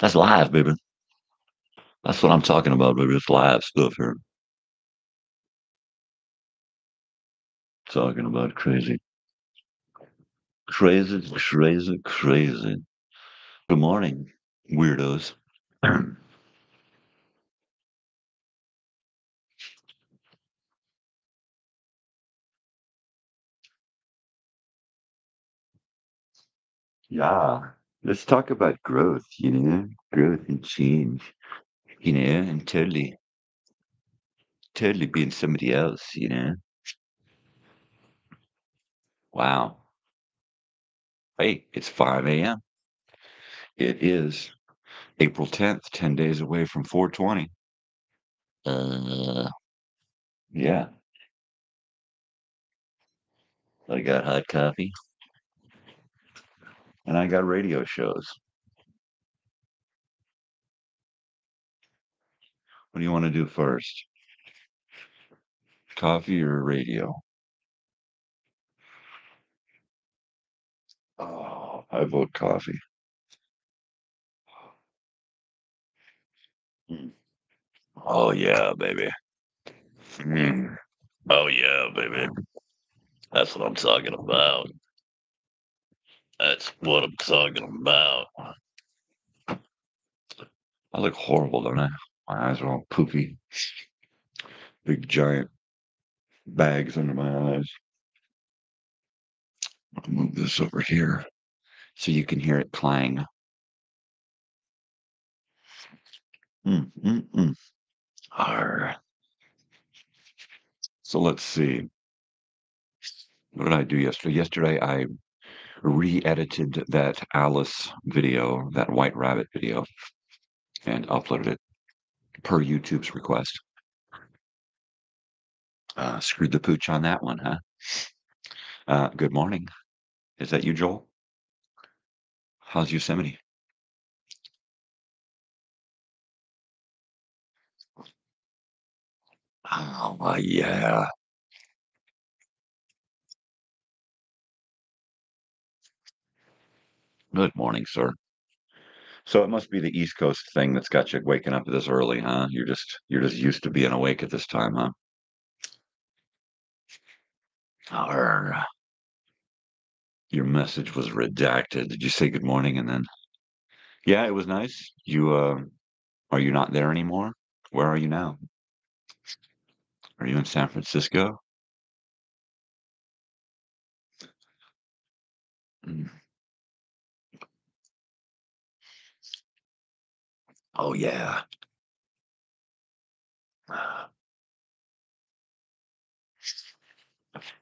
That's live, baby. That's what I'm talking about, baby. It's live stuff here. Talking about crazy. Crazy, crazy, crazy. Good morning, weirdos. yeah. Let's talk about growth, you know, growth and change, you know, and totally, totally being somebody else, you know. Wow. Hey, it's 5 a.m. It is April 10th, 10 days away from 420. Uh, yeah. I got hot coffee and I got radio shows. What do you want to do first? Coffee or radio? Oh, I vote coffee. Mm. Oh yeah, baby. Mm. Oh yeah, baby. That's what I'm talking about. That's what I'm talking about. I look horrible, don't I? My eyes are all poofy. Big giant bags under my eyes. I'll move this over here so you can hear it clang. Mm, mm, mm. Arr. So let's see. What did I do yesterday? Yesterday I re-edited that Alice video, that White Rabbit video, and uploaded it per YouTube's request. Uh, screwed the pooch on that one, huh? Uh, good morning. Is that you, Joel? How's Yosemite? Oh, uh, yeah. Good morning, sir. So it must be the East Coast thing that's got you waking up this early, huh? You're just you're just used to being awake at this time, huh? Arr. Your message was redacted. Did you say good morning and then? Yeah, it was nice. You uh, are you not there anymore? Where are you now? Are you in San Francisco? Mm. Oh yeah.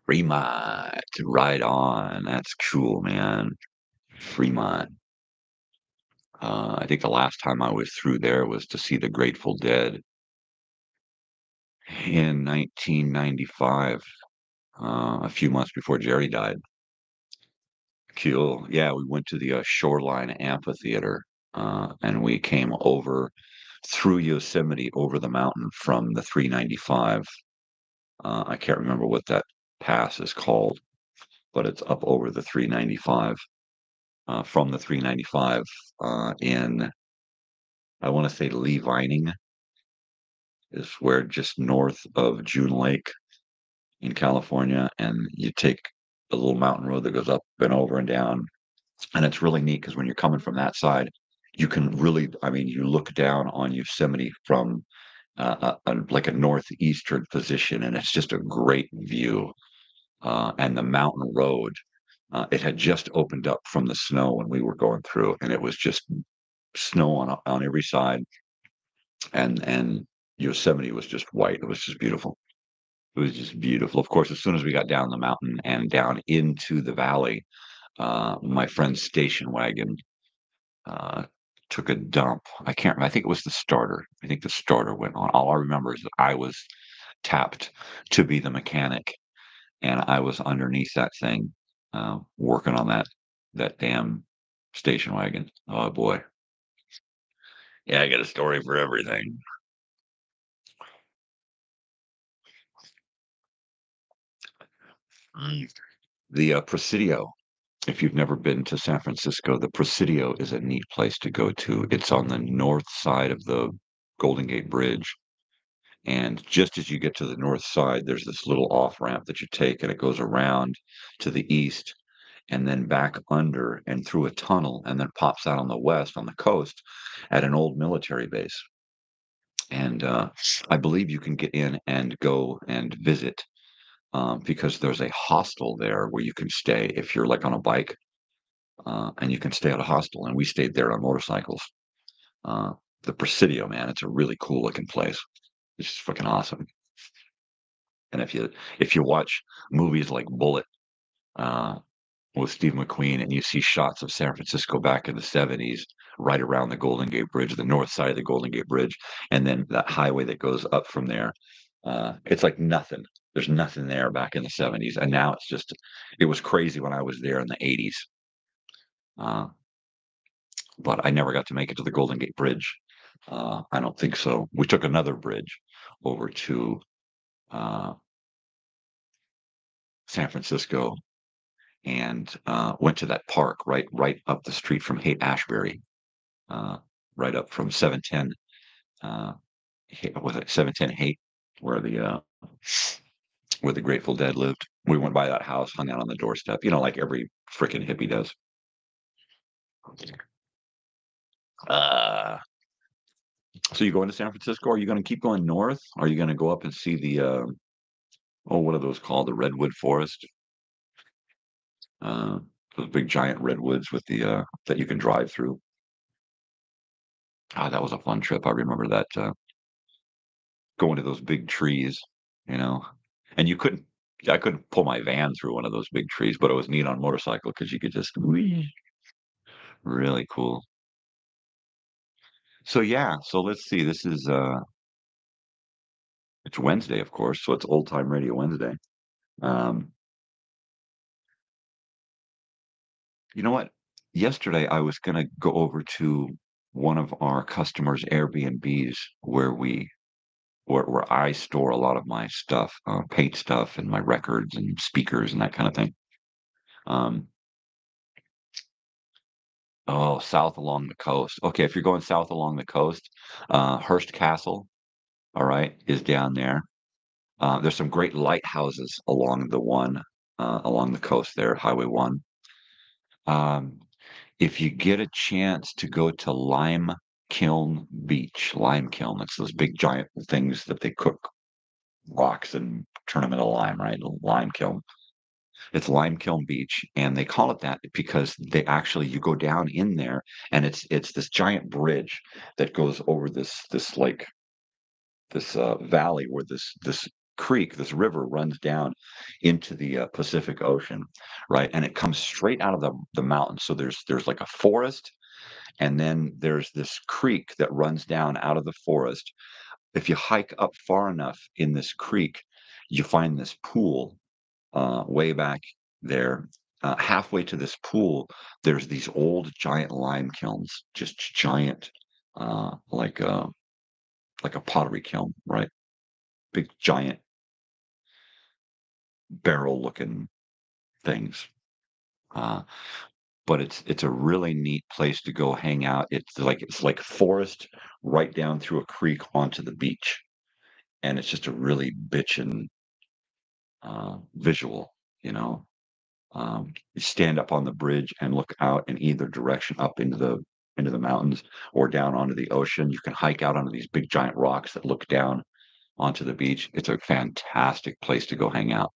Fremont, right on. That's cool, man. Fremont. Uh, I think the last time I was through there was to see the Grateful Dead in 1995, uh, a few months before Jerry died. Cool. Yeah, we went to the uh, Shoreline Amphitheater, uh, and we came over through Yosemite over the mountain from the 395. Uh, I can't remember what that pass is called, but it's up over the 395. Uh, from the 395 uh, in, I want to say Lee Vining is where just north of June Lake in California, and you take a little mountain road that goes up and over and down. And it's really neat because when you're coming from that side, you can really, I mean, you look down on Yosemite from uh, a, a, like a northeastern position, and it's just a great view. Uh, and the mountain road, uh, it had just opened up from the snow when we were going through, and it was just snow on on every side, and and Yosemite was just white. It was just beautiful. It was just beautiful. Of course, as soon as we got down the mountain and down into the valley, uh, my friend's station wagon uh, took a dump. I can't. Remember. I think it was the starter. I think the starter went on. All I remember is that I was tapped to be the mechanic, and I was underneath that thing, uh, working on that that damn station wagon. Oh boy. Yeah, I got a story for everything. Mm. The uh, Presidio If you've never been to San Francisco, the Presidio is a neat place to go to. It's on the north side of the Golden Gate Bridge, and just as you get to the north side, there's this little off-ramp that you take, and it goes around to the east and then back under and through a tunnel and then pops out on the west on the coast at an old military base. And uh, I believe you can get in and go and visit um, because there's a hostel there where you can stay if you're like on a bike uh, and you can stay at a hostel. And we stayed there on motorcycles. Uh, the Presidio, man, it's a really cool looking place. It's just fucking awesome. And if you if you watch movies like Bullitt uh, with Steve McQueen, and you see shots of San Francisco back in the 70s, right around the Golden Gate Bridge, the north side of the Golden Gate Bridge, and then that highway that goes up from there. Uh, it's like nothing. There's nothing there back in the 70s, and now it's just it was crazy when I was there in the 80s. Uh, but I never got to make it to the Golden Gate Bridge. Uh, I don't think so. We took another bridge over to uh, San Francisco and uh, went to that park right right up the street from Haight Ashbury, uh, right up from 710. Uh, was it 710 Haight, where the uh, where the Grateful Dead lived? We went by that house, hung out on the doorstep, you know, like every freaking hippie does. Uh, so you going to San Francisco? Are you going to keep going north? Are you going to go up and see the uh, oh, what are those called? The redwood forest? Uh, those big giant redwoods with the uh, that you can drive through. Ah, that was a fun trip. I remember that uh, going to those big trees, you know, and you couldn't. I couldn't pull my van through one of those big trees, but it was neat on motorcycle because you could just whee. Really cool. So yeah, so let's see. This is uh it's Wednesday, of course, so it's old time radio Wednesday. Um you know what? Yesterday I was gonna go over to one of our customers' Airbnbs where we where where I store a lot of my stuff, uh, paint stuff and my records and speakers and that kind of thing. Um oh, south along the coast. Okay, if you're going south along the coast, uh Hearst Castle, all right, is down there. Uh, there's some great lighthouses along the one uh, along the coast there, Highway One. Um, if you get a chance to go to Lime Kiln Beach, Lime Kiln, it's those big giant things that they cook rocks and turn them into lime, right? Lime Kiln. It's Lime Kiln Beach, and they call it that because they actually you go down in there, and it's it's this giant bridge that goes over this this like this uh, valley where this this creek, this river runs down into the uh, Pacific Ocean, right? And it comes straight out of the the mountains. So there's there's like a forest, and then there's this creek that runs down out of the forest. If you hike up far enough in this creek, you find this pool uh, way back there. Uh, halfway to this pool, there's these old giant lime kilns, just giant, uh, like a like a pottery kiln, right? Big giant barrel looking things. Uh, but it's it's a really neat place to go hang out. It's like it's like forest right down through a creek onto the beach, and it's just a really bitchin' uh, visual, you know. Um, you stand up on the bridge and look out in either direction, up into the into the mountains or down onto the ocean. You can hike out onto these big giant rocks that look down onto the beach. It's a fantastic place to go hang out.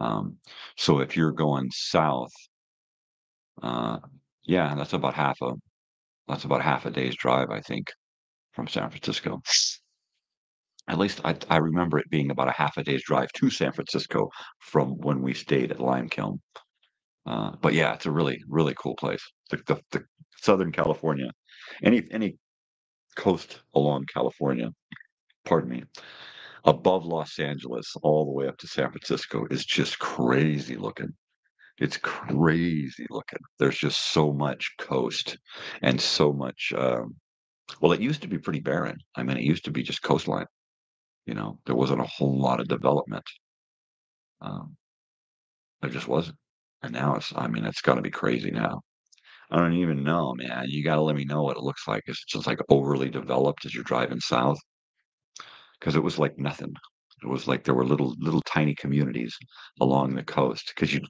Um, so if you're going south, uh, yeah, that's about half a that's about half a day's drive, I think, from San Francisco. At least I I remember it being about a half a day's drive to San Francisco from when we stayed at Lime Kiln. Uh, but yeah, it's a really, really cool place. The, the, the Southern California, any any coast along California, pardon me, above Los Angeles, all the way up to San Francisco is just crazy looking. It's crazy looking. There's just so much coast and so much. Um, well, it used to be pretty barren. I mean, it used to be just coastline. You know, there wasn't a whole lot of development. Um, there just wasn't. And now it's I mean, it's gonna be crazy now. I don't even know, man. You gotta let me know what it looks like. Is it just, like, overly developed as you're driving south? Because it was like nothing. It was like there were little little tiny communities along the coast 'cause you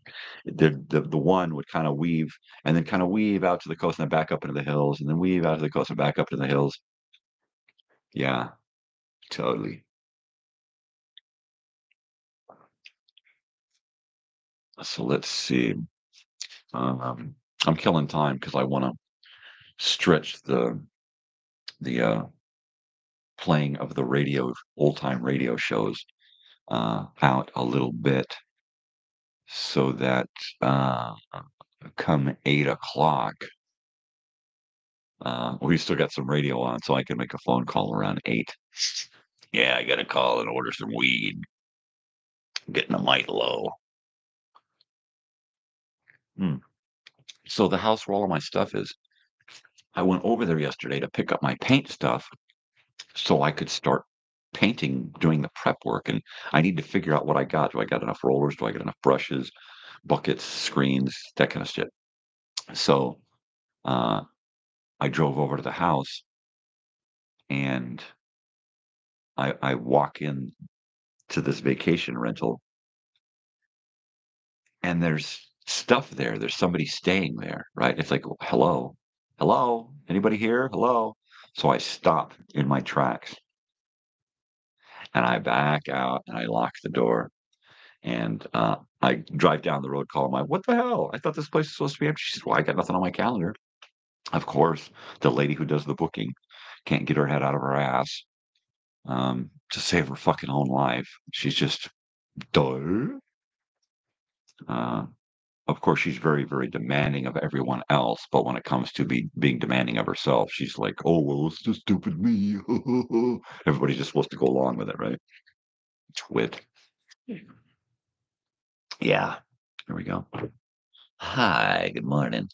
the the the one would kinda weave and then kinda weave out to the coast and then back up into the hills, and then weave out to the coast and back up to the hills. Yeah. Totally. So let's see. Um, I'm killing time because I wanna stretch the the, uh, playing of the radio old-time radio shows, uh, out a little bit so that, uh, come 8:00 uh, we still got some radio on so I can make a phone call around 8. Yeah, I gotta call and order some weed. Getting a mite low. Hmm. So the house where all of my stuff is, I went over there yesterday to pick up my paint stuff so I could start painting, doing the prep work, and I need to figure out what I got. Do I got enough rollers? Do I got enough brushes, buckets, screens, that kinda shit. So, uh, I drove over to the house and I I walk in to this vacation rental and there's stuff there. There's somebody staying there, right? It's like, "Hello? Hello? Anybody here? Hello?" So I stop in my tracks and I back out and I lock the door and, uh, I drive down the road calling my "What the hell? I thought this place was supposed to be empty." She says, "Well, I got nothing on my calendar." Of course, the lady who does the booking can't get her head out of her ass, um, to save her fucking own life. She's just "Duh?" Uh, of course, she's very, very demanding of everyone else, but when it comes to be being demanding of herself, she's like, "Oh, well, it's just stupid me." Everybody's just supposed to go along with it, right? Twit. Yeah. Here we go. Hi, good morning.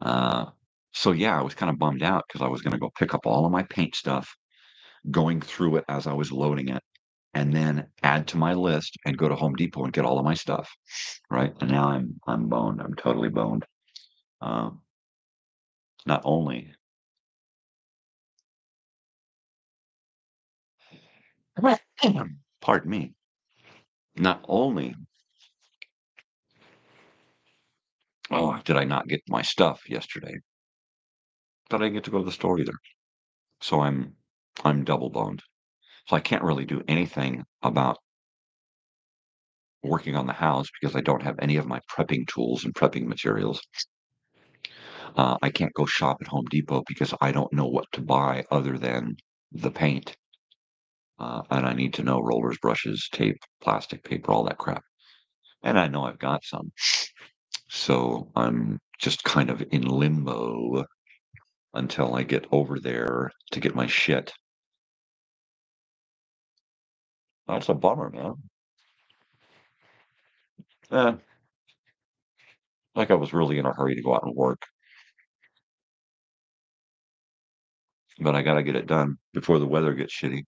Uh, so, yeah, I was kinda bummed out because I was gonna go pick up all of my paint stuff, going through it as I was loading it, and then add to my list and go to Home Depot and get all of my stuff, right? And now I'm I'm boned, I'm totally boned. Um not only Pardon me. Not only oh, did I not get my stuff yesterday but I didn't get to go to the store either. So I'm I'm double boned. So I can't really do anything about working on the house because I don't have any of my prepping tools and prepping materials. Uh, I can't go shop at Home Depot because I don't know what to buy other than the paint. Uh, and I need to know rollers, brushes, tape, plastic paper, all that crap. And I know I've got some. So I'm just kind of in limbo until I get over there to get my shit. That's a bummer, man. Eh. Like I was really in a hurry to go out and work. But I gotta get it done before the weather gets shitty.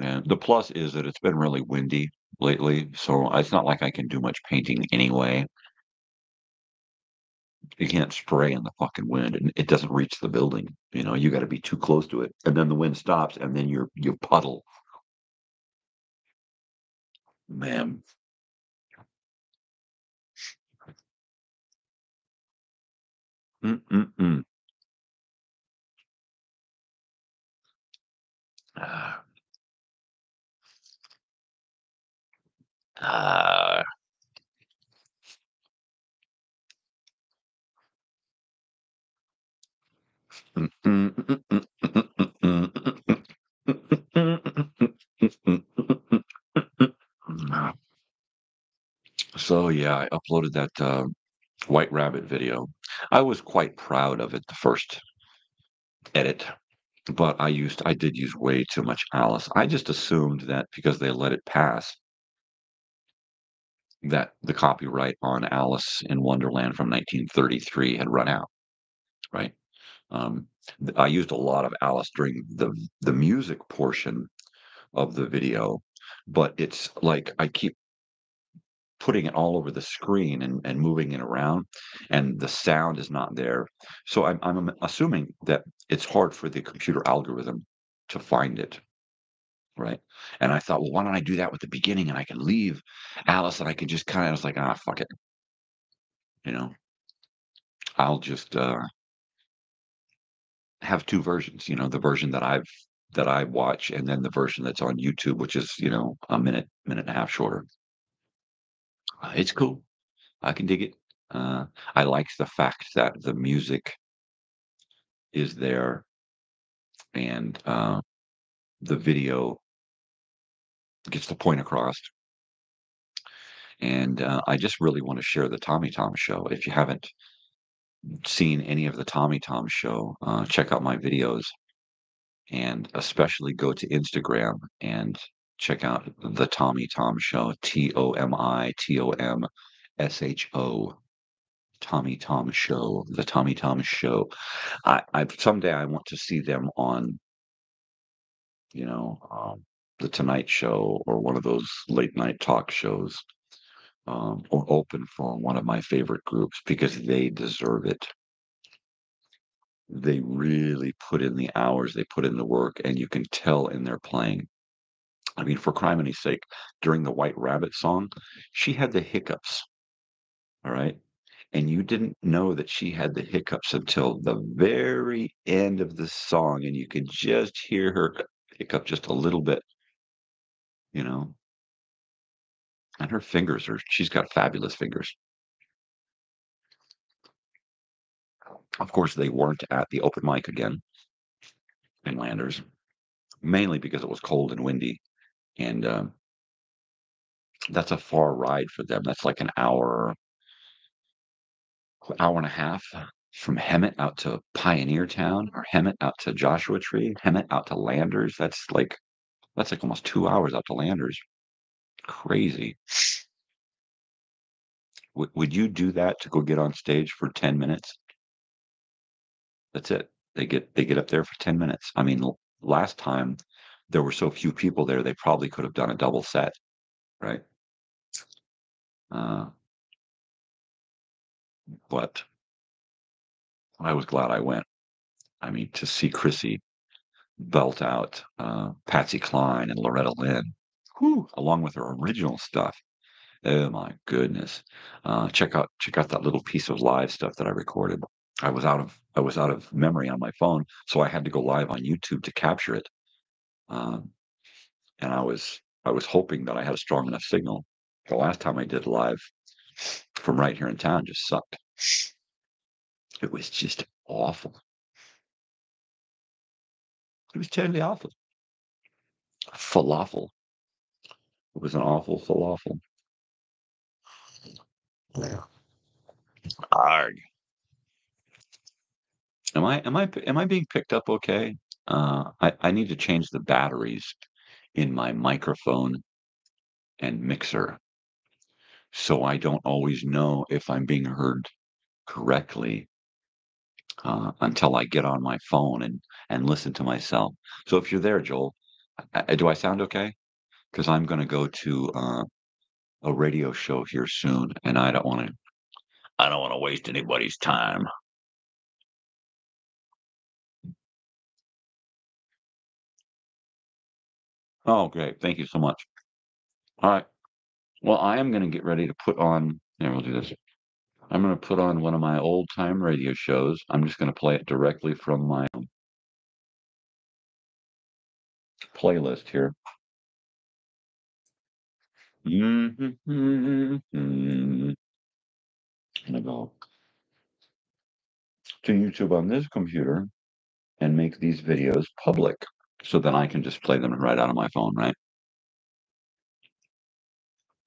And the plus is that it's been really windy lately, so it's not like I can do much painting anyway. You can't spray in the fucking wind, and it doesn't reach the building, you know, you gotta be too close to it, and then the wind stops, and then you're you puddle. Man. Mm, mm, mm. Ah. Ah. So, yeah, I uploaded that, uh, White Rabbit video. I was quite proud of it the 1st edit, but I used I did use way too much Alice. I just assumed that because they let it pass that the copyright on Alice in Wonderland from 1933 had run out, right? Um, I used a lot of Alice during the the music portion of the video, but it's like I keep putting it all over the screen and and moving it around, and the sound is not there. So I'm I'm assuming that it's hard for the computer algorithm to find it, right? And I thought, "Well, why don't I do that with the beginning and I can leave Alice and I can just kinda" I was like, "Ah, fuck it." You know? I'll just, uh have 2 versions, you know, the version that I've that I watch and then the version that's on YouTube, which is, you know, a minute, minute and a half shorter. Uh, it's cool. I can dig it. Uh, I like the fact that the music is there and, uh, the video gets the point across. And, uh, I just really wanna share the Tommy Tom Show. If you haven't seen any of the Tommy Tom Show, uh, check out my videos, and especially go to Instagram and check out the Tommy Tom Show, T-O-M-I-T-O-M-S-H-O, Tommy Tom Show, the Tommy Tom Show. I I someday I want to see them on you know, um, The Tonight Show or one of those late night talk shows, um, or open for one of my favorite groups because they deserve it. They really put in the hours, they put in the work, and you can tell in their playing. I mean, for criminy sake, during the White Rabbit song, she had the hiccups, all right? And you didn't know that she had the hiccups until the very end of the song, and you could just hear her hiccup just a little bit, you know? And her fingers are she's got fabulous fingers. Of course, they weren't at the open mic again in Landers, mainly because it was cold and windy, and, um that's a far ride for them. That's like an hour hour and a half from Hemet out to Pioneertown or Hemet out to Joshua Tree, Hemet out to Landers. That's like that's like almost 2 hours out to Landers. Crazy. Would would you do that to go get on stage for 10 minutes? That's it. They get they get up there for 10 minutes. I mean, l last time, there were so few people there, they probably could have done a double set, right? Uh but I was glad I went. I mean, to see Chrissy belt out, uh, Patsy Cline and Loretta Lynn, whoo, along with her original stuff. Oh my goodness. Uh, check out check out that little piece of live stuff that I recorded. I was out of I was out of memory on my phone, so I had to go live on YouTube to capture it. Um, and I was I was hoping that I had a strong enough signal. The last time I did live from right here in town just sucked. It was just awful. It was totally awful. Falafel. It was an awful falafel. Yeah. Arg. Am I am I am I being picked up okay? Uh, I I need to change the batteries in my microphone and mixer so I don't always know if I'm being heard correctly uh, until I get on my phone and and listen to myself. So if you're there, Joel, uh, uh, do I sound okay? 'Cause I'm gonna go to, uh, a radio show here soon, and I don't wanna I don't wanna waste anybody's time. Oh, great. Thank you so much. Alright. Well, I am gonna get ready to put on here, we'll do this. I'm gonna put on one of my old time radio shows. I'm just gonna play it directly from my playlist here. I'm gonna go to YouTube on this computer and make these videos public so then I can just play them right out of my phone, right?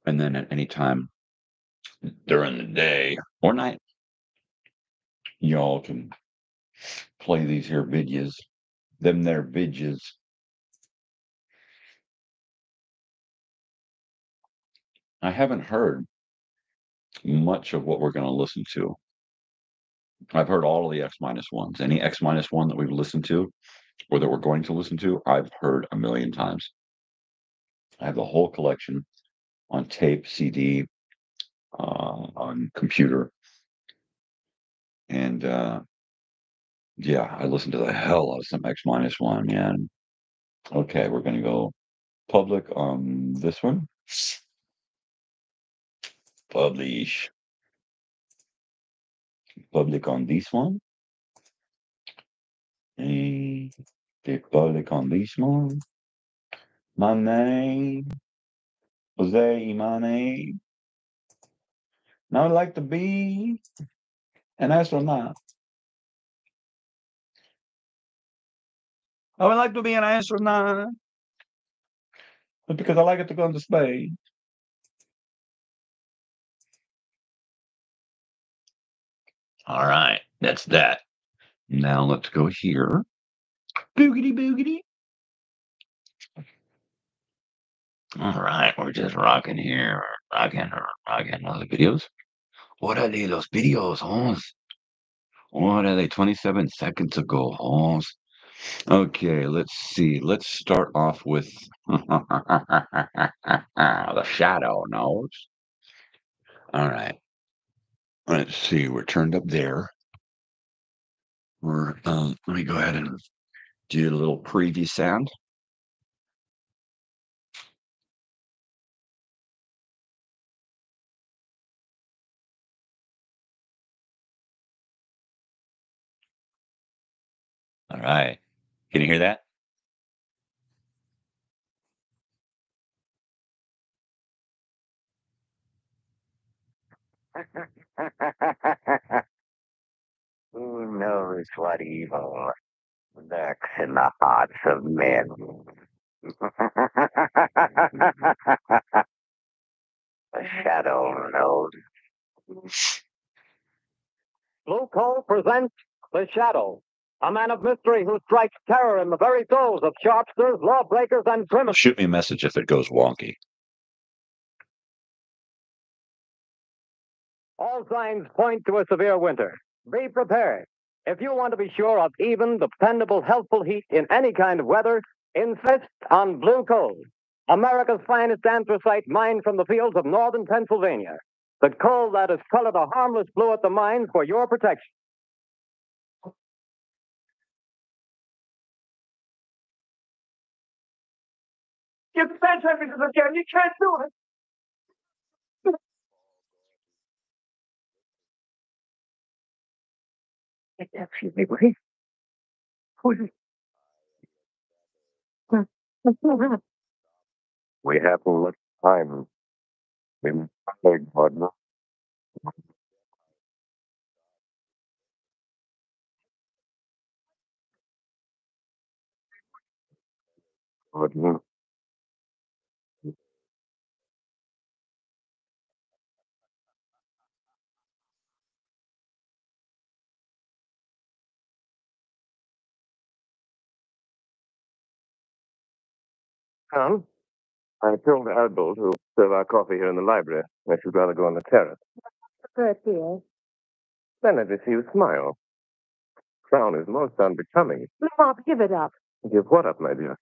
And then at any time during the day or night y'all can play these here videos, them there vidya's. I haven't heard much of what we're gonna listen to. I've heard all of the X minus ones. Any X minus one that we've listened to or that we're going to listen to, I've heard a million times. I have the whole collection on tape, CD, uh, on computer. And uh, yeah, I listened to the hell out of some X minus one, man. Okay, we're gonna go public on this one. Publish. Public on this one. And click public on this one. My name, Jose Imane. Now I'd like to be an astronaut. I would like to be an astronaut. Because I like it to go into space. All right, that's that. Now let's go here. Boogity boogity. All right, we're just rocking here, rocking, rocking the videos. What are they, those videos, Holmes? What are they, 27 seconds ago, Holmes? Okay, let's see. Let's start off with the shadow knows. All right. Let's see. We're turned up there. We're, um, let me go ahead and do a little preview sound. All right. Can you hear that? Who knows what evil lurks in the hearts of men? the shadow knows. Blue Coal presents The Shadow, a man of mystery who strikes terror in the very souls of sharpsters, lawbreakers, and criminals. Shoot me a message if it goes wonky. All signs point to a severe winter. Be prepared. If you want to be sure of even, dependable, healthful heat in any kind of weather, insist on Blue Coal, America's finest anthracite mined from the fields of northern Pennsylvania. The coal that is colored a harmless blue at the mine for your protection. You can't have me again. You can't do it. Excuse me, please. We haven't much time. We beg pardon. Pardon. Tom, I told Admiral to serve our coffee here in the library. I should rather go on the terrace. Bert here. Then see you smile. Frown is most unbecoming. Lamont, give it up. Give what up, my dear?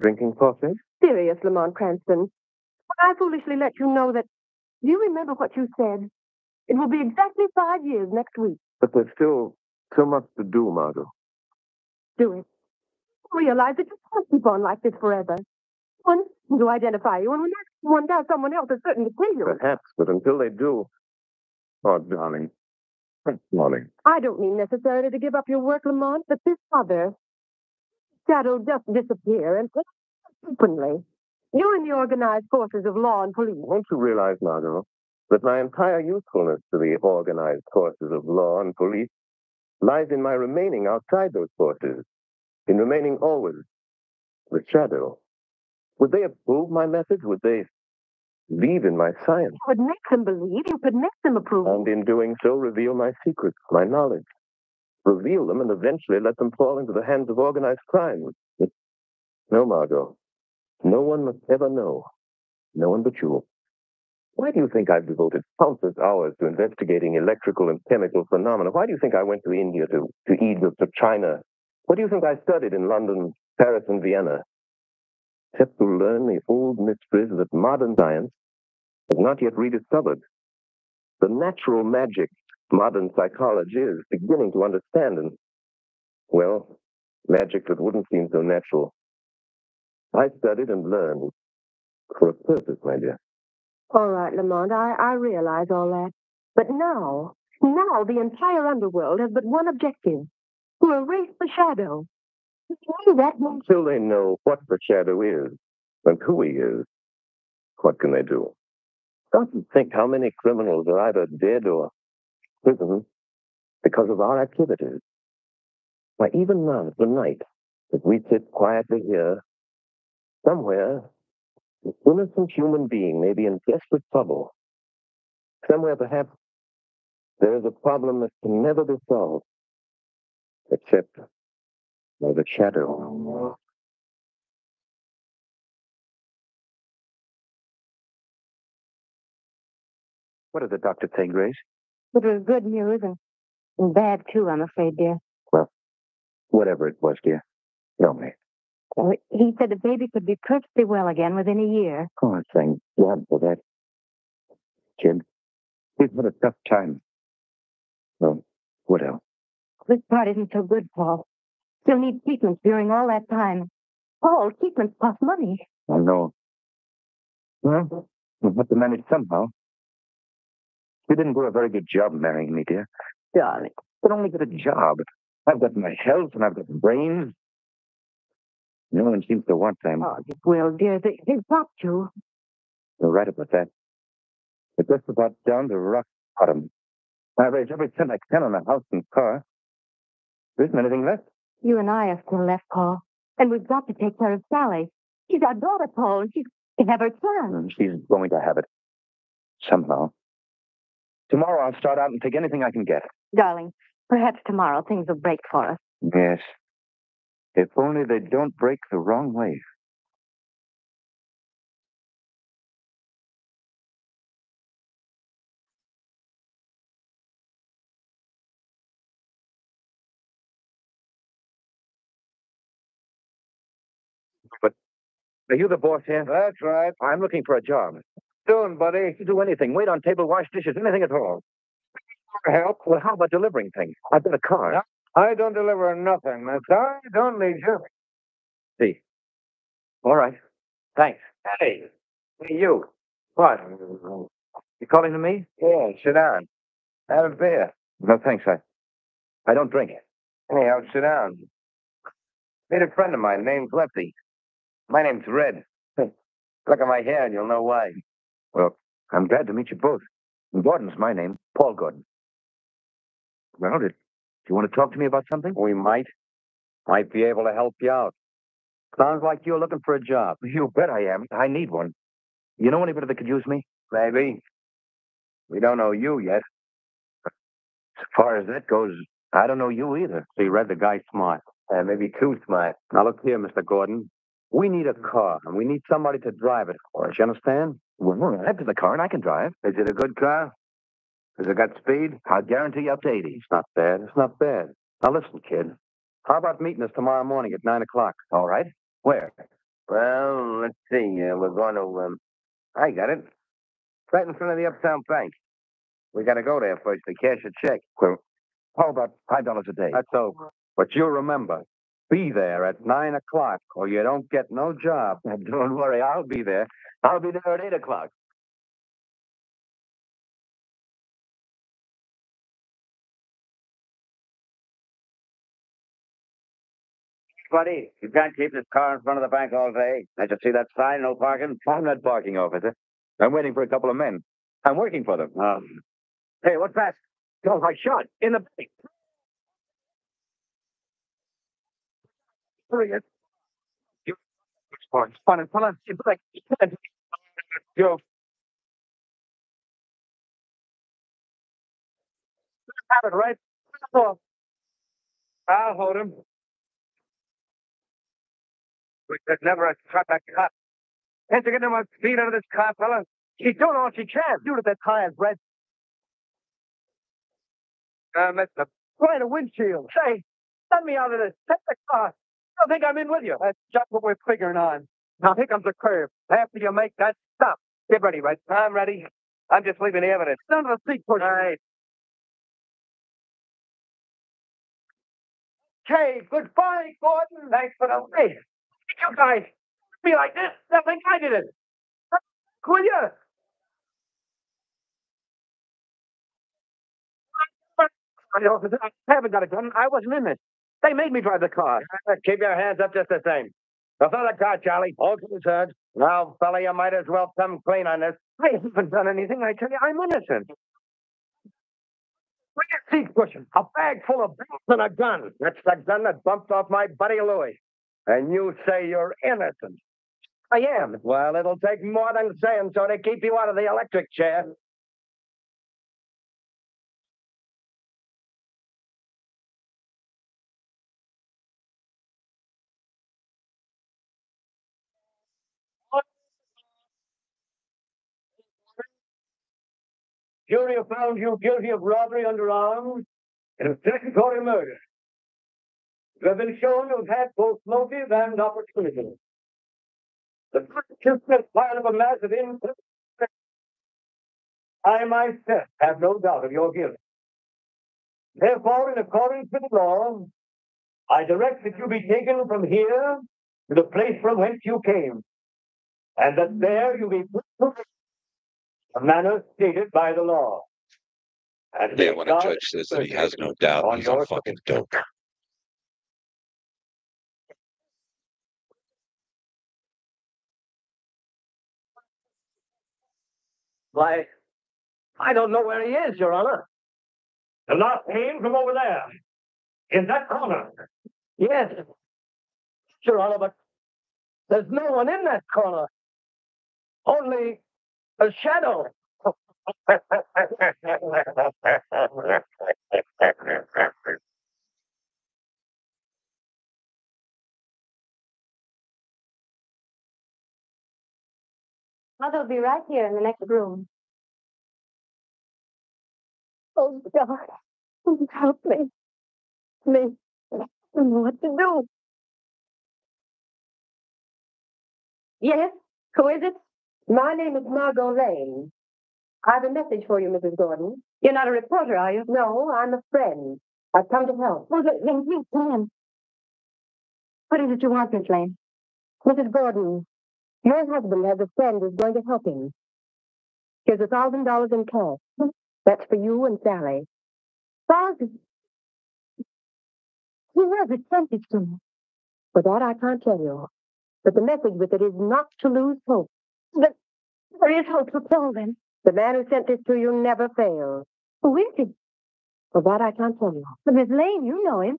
Drinking coffee? Serious, Lamont Cranston. When I foolishly let you know that. Do you remember what you said? It will be exactly five years next week. But there's still so much to do, Margo. Do it. Realize that you can't keep on like this forever. One to identify you, and when that one does, someone else is certain to kill you. Perhaps, but until they do. Oh, darling. Oh, darling. I don't mean necessarily to give up your work, Lamont, but this other shadow just disappear and openly. You're in the organized forces of law and police. Won't you realize, Margo, that my entire usefulness to the organized forces of law and police lies in my remaining outside those forces, in remaining always the shadow. Would they approve my message? Would they believe in my science? You could make them believe. You could make them approve. And in doing so, reveal my secrets, my knowledge. Reveal them and eventually let them fall into the hands of organized crime. No, Margo. No one must ever know. No one but you. Why do you think I've devoted countless hours to investigating electrical and chemical phenomena? Why do you think I went to India, to, to Egypt, to China? What do you think I studied in London, Paris, and Vienna? Except to learn the old mysteries that modern science has not yet rediscovered. the natural magic modern psychology is beginning to understand. And, well, magic that wouldn't seem so natural. I studied and learned for a purpose, my dear. All right, Lamont, I, I realize all that. But now, now the entire underworld has but one objective to erase the shadow. That Until they know what the shadow is and who he is, what can they do? And think how many criminals are either dead or prison because of our activities. Why, even now, tonight, as we sit quietly here, somewhere, an innocent human being may be in desperate trouble. Somewhere, perhaps, there is a problem that can never be solved, except the shadow. What did the doctor say, Grace? it was good news and, and bad too, I'm afraid, dear. Well, whatever it was, dear. Tell me. Well, he said the baby could be perfectly well again within a year. Oh, thank God for that. Kid, he's had a tough time. Well, what else? This part isn't so good, Paul. Still need treatment during all that time. Paul, treatments cost money. I know. Well, we'll have to manage somehow. You didn't do a very good job marrying me, dear. Darling. But only get a job. I've got my health and I've got brains. No one seems to want them. Oh, Will, dear, they, they've got you. You're right about that. It's just about down to rock bottom. I raised every cent I can on a house and car. There isn't anything left. You and I are still left, Paul. And we've got to take care of Sally. She's our daughter, Paul, and she can have her chance. She's going to have it. Somehow. Tomorrow I'll start out and take anything I can get. Darling, perhaps tomorrow things will break for us. Yes. If only they don't break the wrong way. Are you the boss here? That's right. I'm looking for a job. Soon, buddy. You do anything. Wait on table, wash dishes, anything at all. Help? Well, how about delivering things? I've got a car. Yeah. I don't deliver nothing, miss. I don't need you. See. All right. Thanks. Hey, hey, you. What? You calling to me? Yeah, sit down. Have a beer. No, thanks. I, I don't drink. Anyhow, sit down. Meet a friend of mine named Lefty. My name's Red. Look at my hair and you'll know why. Well, I'm glad to meet you both. Gordon's my name, Paul Gordon. Well, did you want to talk to me about something? We might. Might be able to help you out. Sounds like you're looking for a job. You bet I am. I need one. You know anybody that could use me? Maybe. We don't know you yet. As far as that goes, I don't know you either. See, Red, the guy smart. Uh, maybe too smart. Now, look here, Mr. Gordon. We need a car, and we need somebody to drive it for us. You understand? Well, I've got the car and I can drive. Is it a good car? Has it got speed? I'll guarantee you up to 80. It's not bad. It's not bad. Now, listen, kid. How about meeting us tomorrow morning at 9 o'clock? All right. Where? Well, let's see. Uh, we're going to. Um, I got it. Right in front of the Uptown Bank. We got to go there first to cash a check. Well, how about $5 a day? That's over. But you remember, be there at 9 o'clock, or you don't get no job. Don't worry, I'll be there. I'll be there at 8 o'clock. Buddy, you can't keep this car in front of the bank all day. Did you see that sign, no parking? I'm not parking, officer. I'm waiting for a couple of men. I'm working for them. Um, hey, what's that? Oh, I shot in the bank. It. You, fun, fun, fun. It's like, Joe. Have it, right? I'll hold him. We could never have shot that cop. Can't you get my feet out of this car, fella? She's doing all she can. You at that tire's red. Uh, mister. Right, a windshield. Say, send me out of this. Take the car. I think I'm in with you. That's just what we're figuring on. Now, here comes the curve. After you make that stop. Get ready, right? I'm ready. I'm just leaving the evidence. None of the seat pushing. Right. Okay, goodbye, Gordon. Thanks for the wait. You guys be like this. They'll think I did it. Will you? I haven't got a gun. I wasn't in it. They made me drive the car. Keep your hands up just the same. Throw the car, Charlie. Okay, sir. Now, fella, you might as well come clean on this. I haven't done anything. I tell you, I'm innocent. Look at seat cushion. A bag full of bills and a gun. That's the gun that bumped off my buddy Louis. And you say you're innocent. I am. Well, it'll take more than saying so to keep you out of the electric chair. Jury have found you guilty of robbery under arms and of statutory murder. You have been shown to have had both motive and opportunity. The consciousness part of a massive influence. I myself have no doubt of your guilt. Therefore, in accordance with the law, I direct that you be taken from here to the place from whence you came, and that there you be put to a manner stated by the law. And Yeah, when a judge says that he has no doubt, he's a fucking dope. Why, I don't know where he is, Your Honor. The last came from over there, in that corner. Yes, Your Honor, but there's no one in that corner. Only a shadow. Mother will be right here in the next room. Oh, God. Please help me. Me. I don't know what to do. Yes? Who is it? My name is Margot Lane. I have a message for you, Mrs. Gordon. You're not a reporter, are you? No, I'm a friend. I've come to help. Well, then please come in. What is it you want, Miss Lane? Mrs. Gordon, your husband has a friend who's going to help him. Here's a thousand dollars in cash. That's for you and Sally. Thousand? He sent it to me. For that I can't tell you. But the message with it is not to lose hope. But there is hope for Paul then. The man who sent this to you never fails. Who is he? For that I can't tell you. But Miss Lane, you know him.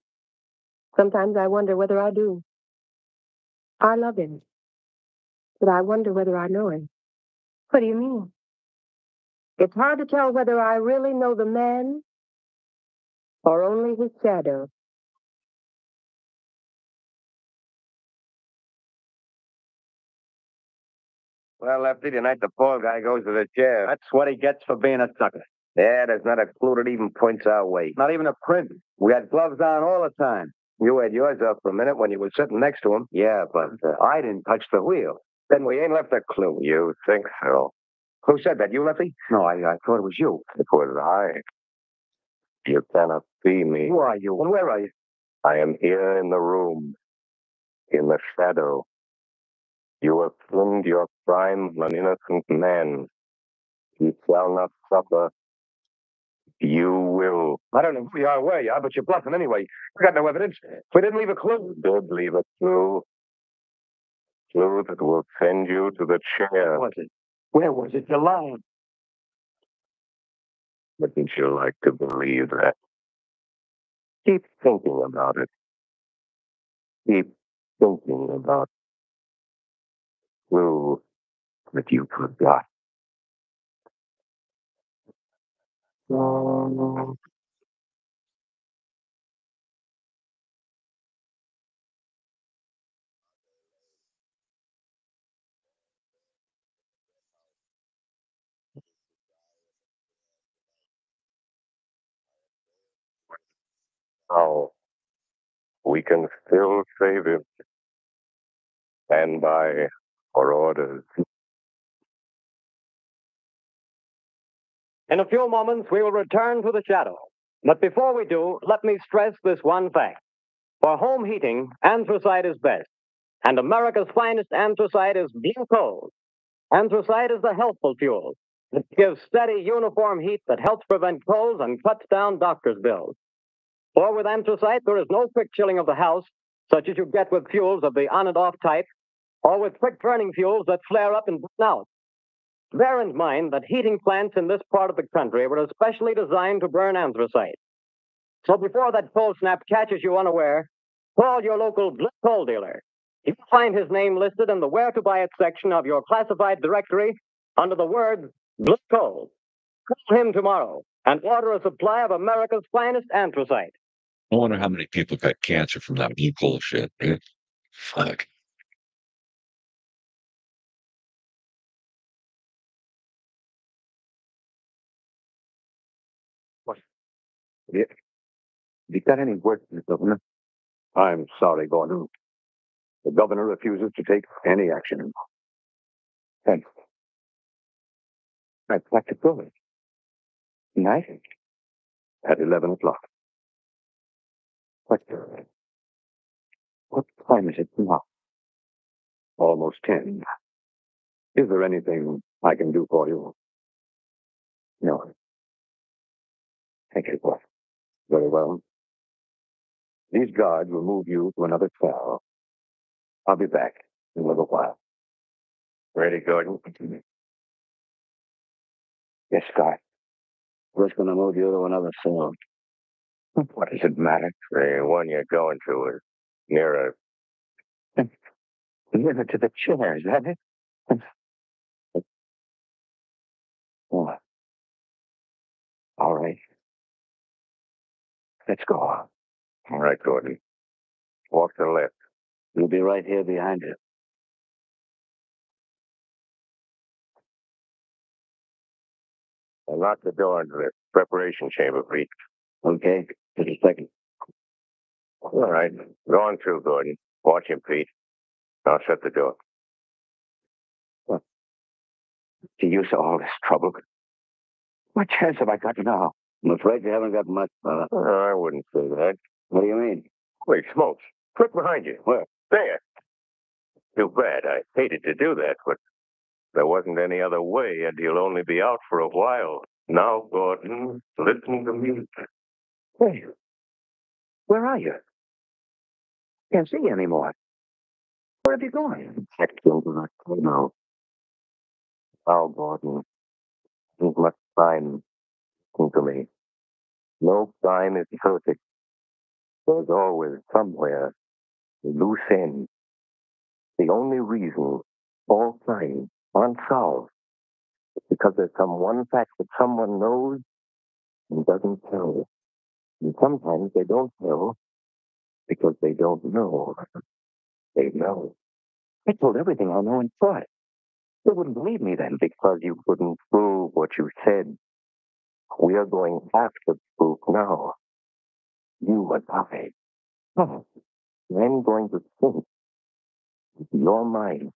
Sometimes I wonder whether I do. I love him. But I wonder whether I know him. What do you mean? It's hard to tell whether I really know the man or only his shadow. Well, Lefty, tonight the Paul guy goes to the chair. That's what he gets for being a sucker. Yeah, there's not a clue that even points our way. Not even a print. We had gloves on all the time. You had yours up for a minute when you were sitting next to him. Yeah, but uh, I didn't touch the wheel. Then we ain't left a clue. You think so? Who said that? You, Lefty? No, I, I thought it was you. It was I. You cannot see me. Who are you? And where are you? I am here in the room, in the shadow. You have sinned your crime, an innocent man. You shall not suffer. You will. I don't know who you are, where you are, but you're bluffing anyway. We got no evidence. We didn't leave a clue. Did leave a clue. Clue that will send you to the chair. Where was it? Where was it? You're lying. Wouldn't you like to believe that? Keep thinking about it. Keep thinking about clue that you forgot. Now, we can still save it. and by for orders. In a few moments, we will return to the shadow. But before we do, let me stress this one fact. For home heating, anthracite is best. And America's finest anthracite is blue coal. Anthracite is the healthful fuel. It gives steady, uniform heat that helps prevent colds and cuts down doctor's bills. For with anthracite, there is no quick chilling of the house, such as you get with fuels of the on and off type, or with quick burning fuels that flare up and burn out. Bear in mind that heating plants in this part of the country were especially designed to burn anthracite. So before that cold snap catches you unaware, call your local coal dealer. You'll find his name listed in the Where to Buy It section of your classified directory under the word blue coal. Call him tomorrow and order a supply of America's finest anthracite. I wonder how many people got cancer from that blue coal shit. Fuck. Have you got any word from the governor? I'm sorry, Gordon. The governor refuses to take any action. Thanks. I'd like to go. Tonight? At 11 o'clock. What? What time is it now? Almost 10. Is there anything I can do for you? No. Thank you, boss. Very well. These guards will move you to another cell. I'll be back in a little while. Ready, Gordon? Yes, Scott. We're just going to move you to another cell. What does it matter? The one you're going to is near a Near to the chair, is that it? All right. Let's go. All right, Gordon. Walk to the left. You'll be right here behind you. And lock the door into the preparation chamber, Pete. Okay? Just a second. All right. Go on through, Gordon. Watch him, Pete. I'll shut the door. The use of all this trouble. What chance have I got now? I'm afraid you haven't got much, fella. Uh, I wouldn't say that. What do you mean? Wait, smokes. Quick behind you. Where? There. Too bad. I hated to do that, but there wasn't any other way, and you'll only be out for a while. Now, Gordon, listen to me. Hey, where are you? Can't see you anymore. Where have you gone? Check into that now. Now, Gordon, you must sign to me. No crime is perfect. There's always somewhere a loose end. The only reason all crimes aren't is because there's some one fact that someone knows and doesn't tell. And sometimes they don't tell because they don't know. They know. I told everything I know in court. They wouldn't believe me then because you couldn't prove what you said. We are going after the proof now. You and I. I'm going to think with your mind.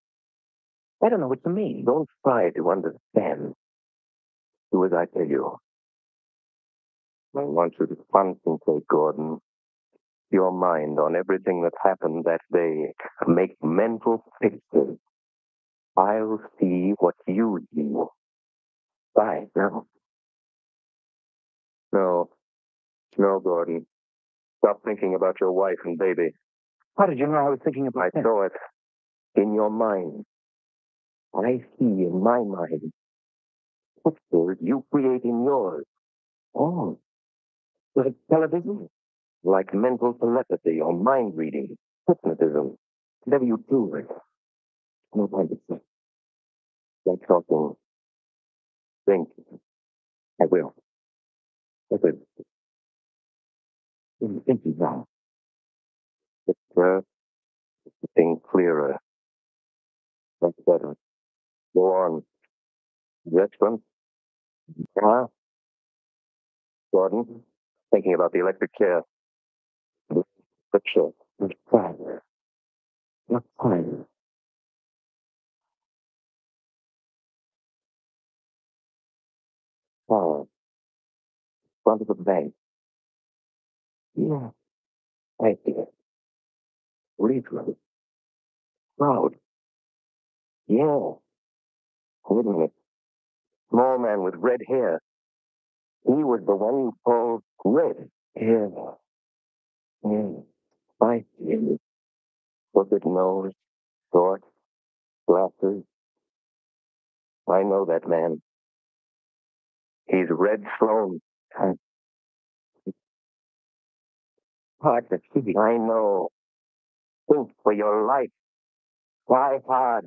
I don't know what you mean. Don't try to understand. Do as I tell you. I want you to concentrate, Gordon, your mind on everything that happened that day. Make mental pictures. I'll see what you do. Bye now. No. No, Gordon. Stop thinking about your wife and baby. How did you know I was thinking about I saw it in your mind. I see in my mind pictures you create in yours. Oh, like television? like mental telepathy or mind reading, hypnotism, whatever you do. It. No to think. Like talking. Think. I will. I will. I'm thinking now. Picture. Think clearer. That's better. Go on. One. Huh? Gordon, thinking about the electric chair. Picture. Fire. What fire? car. Front of the bank. Yeah. Right there. Leaflet. Crowd. Yeah. A minute. Small man with red hair. He was the one called Red. Yeah. Yeah. I it. Crooked nose, short, glasses. I know that man. He's Red Sloan. Hard to see. I know. Think for your life. Try hard.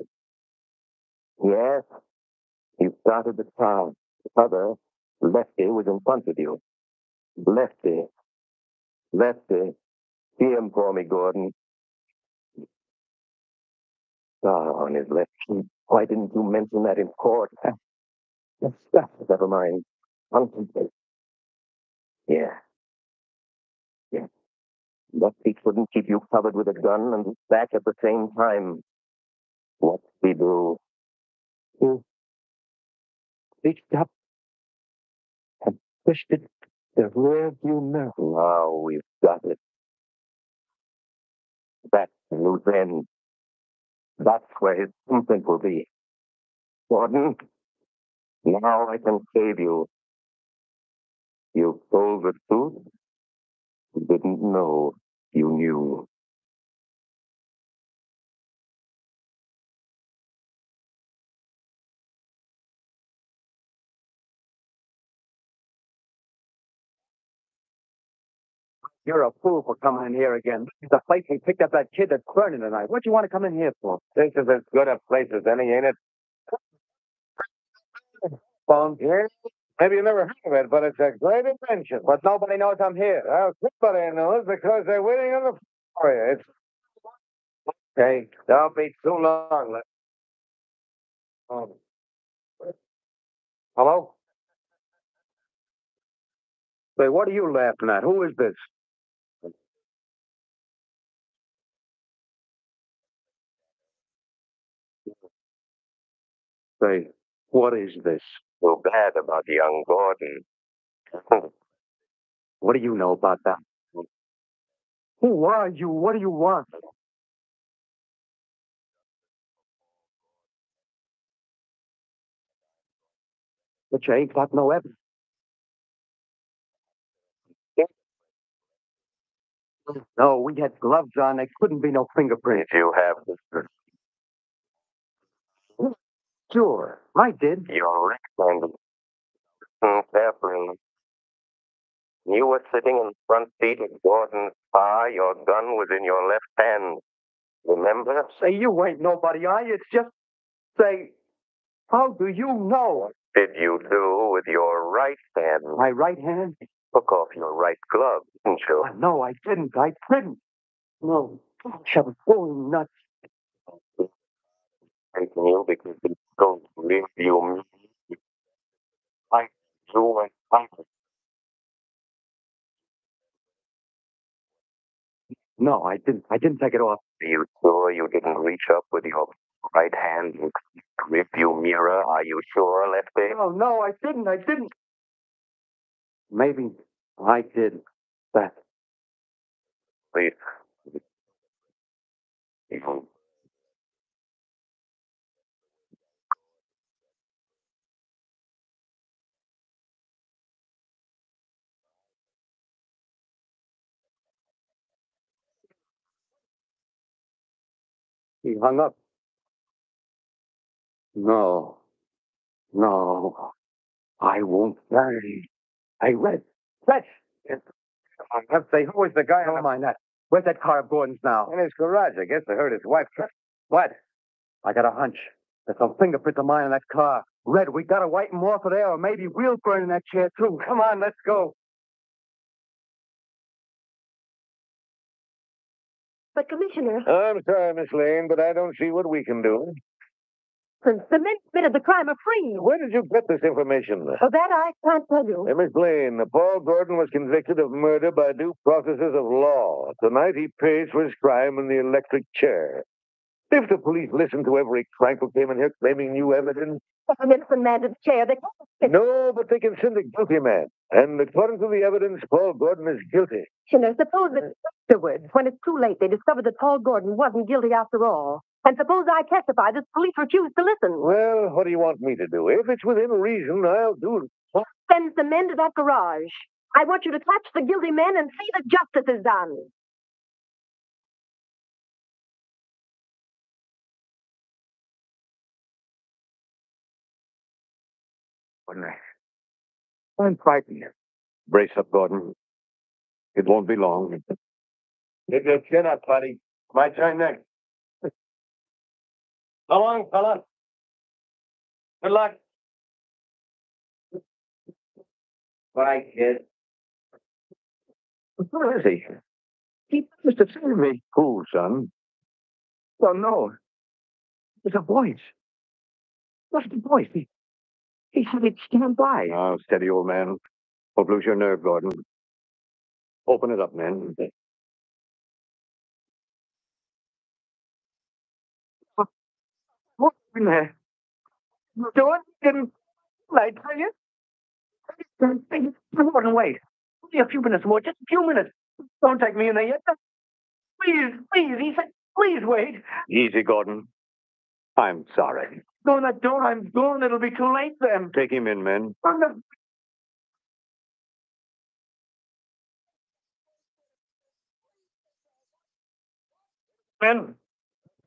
Yes, you started the car. The other, Lefty, was in front of you. Lefty. Lefty. See him for me, Gordon. Star on his left cheek. Why didn't you mention that in court? Never mind. Concentrate. Yeah. Yeah. Lefty couldn't keep you covered with a gun and back at the same time. What he do? He hmm. reached up and twisted the rear view mirror. Now we've got it. That's loose end. That's where his imprint will be. Gordon, now I can save you. You told the truth. Didn't know you knew. You're a fool for coming in here again. This is the place we picked up that kid that's burning tonight. What do you want to come in here for? This is as good a place as any, ain't it? Phone. Maybe you never heard of it, but it's a great invention. But nobody knows I'm here. Well, somebody knows because they're waiting on the for you. It's Okay, don't be too long. Um, Hello? Say, what are you laughing at? Who is this? Say, what is this? Too bad about young Gordon. What do you know about that? Who are you? What do you want? But you ain't got no evidence. No, we had gloves on. There couldn't be no fingerprints. You have this, Sure, I did. you're right-handed. Hmm, careful. You were sitting in the front seat of Gordon's car. Your gun was in your left hand. Remember? Say, you ain't nobody, I. It's just, say, how do you know? Did you do with your right hand? My right hand? Took off your right glove, didn't you? No, I didn't. I didn't. No. Gosh, I was going nuts. Taking you because it's going to leave you. I do and I No, I didn't. I didn't take it off. Are you sure you didn't reach up with your right hand and grip your mirror? Are you sure, Lefty? No, no, I didn't. I didn't. Maybe I did that. Please. He hung up. No. No. I won't burn. Hey, Red. Red! Let's say, who is the guy Never on mind that. Where's that car of Gordon's now? in his garage? I guess I heard his wife. What? I got a hunch. There's some fingerprints of mine in that car. Red, we gotta wipe him off of there, or maybe we'll burn in that chair too. Come on, let's go. But, Commissioner, I'm sorry, Miss Lane, but I don't see what we can do. since the men committed the crime are free. Where did you get this information? Oh, that I can't tell you. Hey, Miss Lane, Paul Gordon was convicted of murder by due processes of law. Tonight he pays for his crime in the electric chair. If the police listened to every crank who came in here claiming new evidence, man to the chair. They can't. no, but they can send the guilty man. And according to the evidence, Paul Gordon is guilty. You know, suppose that afterwards, when it's too late, they discover that Paul Gordon wasn't guilty after all. And suppose I testify that the police refuse to listen. Well, what do you want me to do? If it's within reason, I'll do it. Send the men to that garage. I want you to catch the guilty men and see that justice is done. I'm frightened. Brace up, Gordon. It won't be long. Get your chin up, buddy. My turn next. So long, fella. Good luck. Bye, kid. Where is he? He must have seen me. Who, son? Well, no. It's a voice. What's the voice? He, he said he'd stand by. Now, uh, steady, old man. Don't lose your nerve, Gordon. Open it up, man. What in there? You doing? Didn't I tell you? Gordon, wait. Only a few minutes more, just a few minutes. Don't take me in there yet. Please, please, he said, please wait. Easy, Gordon. I'm sorry. Go in that door, I'm going. It'll be too late then. Take him in, men. Men,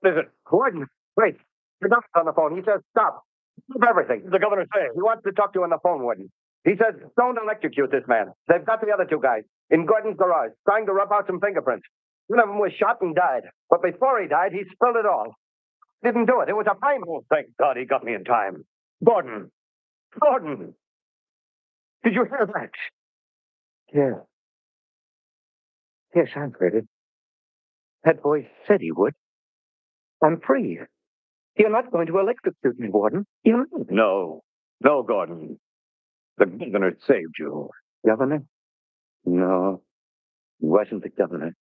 listen. Gordon, wait. The doctor's on the phone. He says stop. Stop everything. The governor says he wants to talk to you on the phone, Warden. He says don't electrocute this man. They've got the other two guys in Gordon's garage trying to rub out some fingerprints. One of them was shot and died. But before he died, he spilled it all. Didn't do it. It was a hole. Thank God he got me in time. Gordon. Gordon. Did you hear that? Yeah. Yes, I heard it. That voice said he would. I'm free. You're not going to electrocute me, Warden. You're. No. No, Gordon. The governor saved you. Governor? No. It wasn't the governor.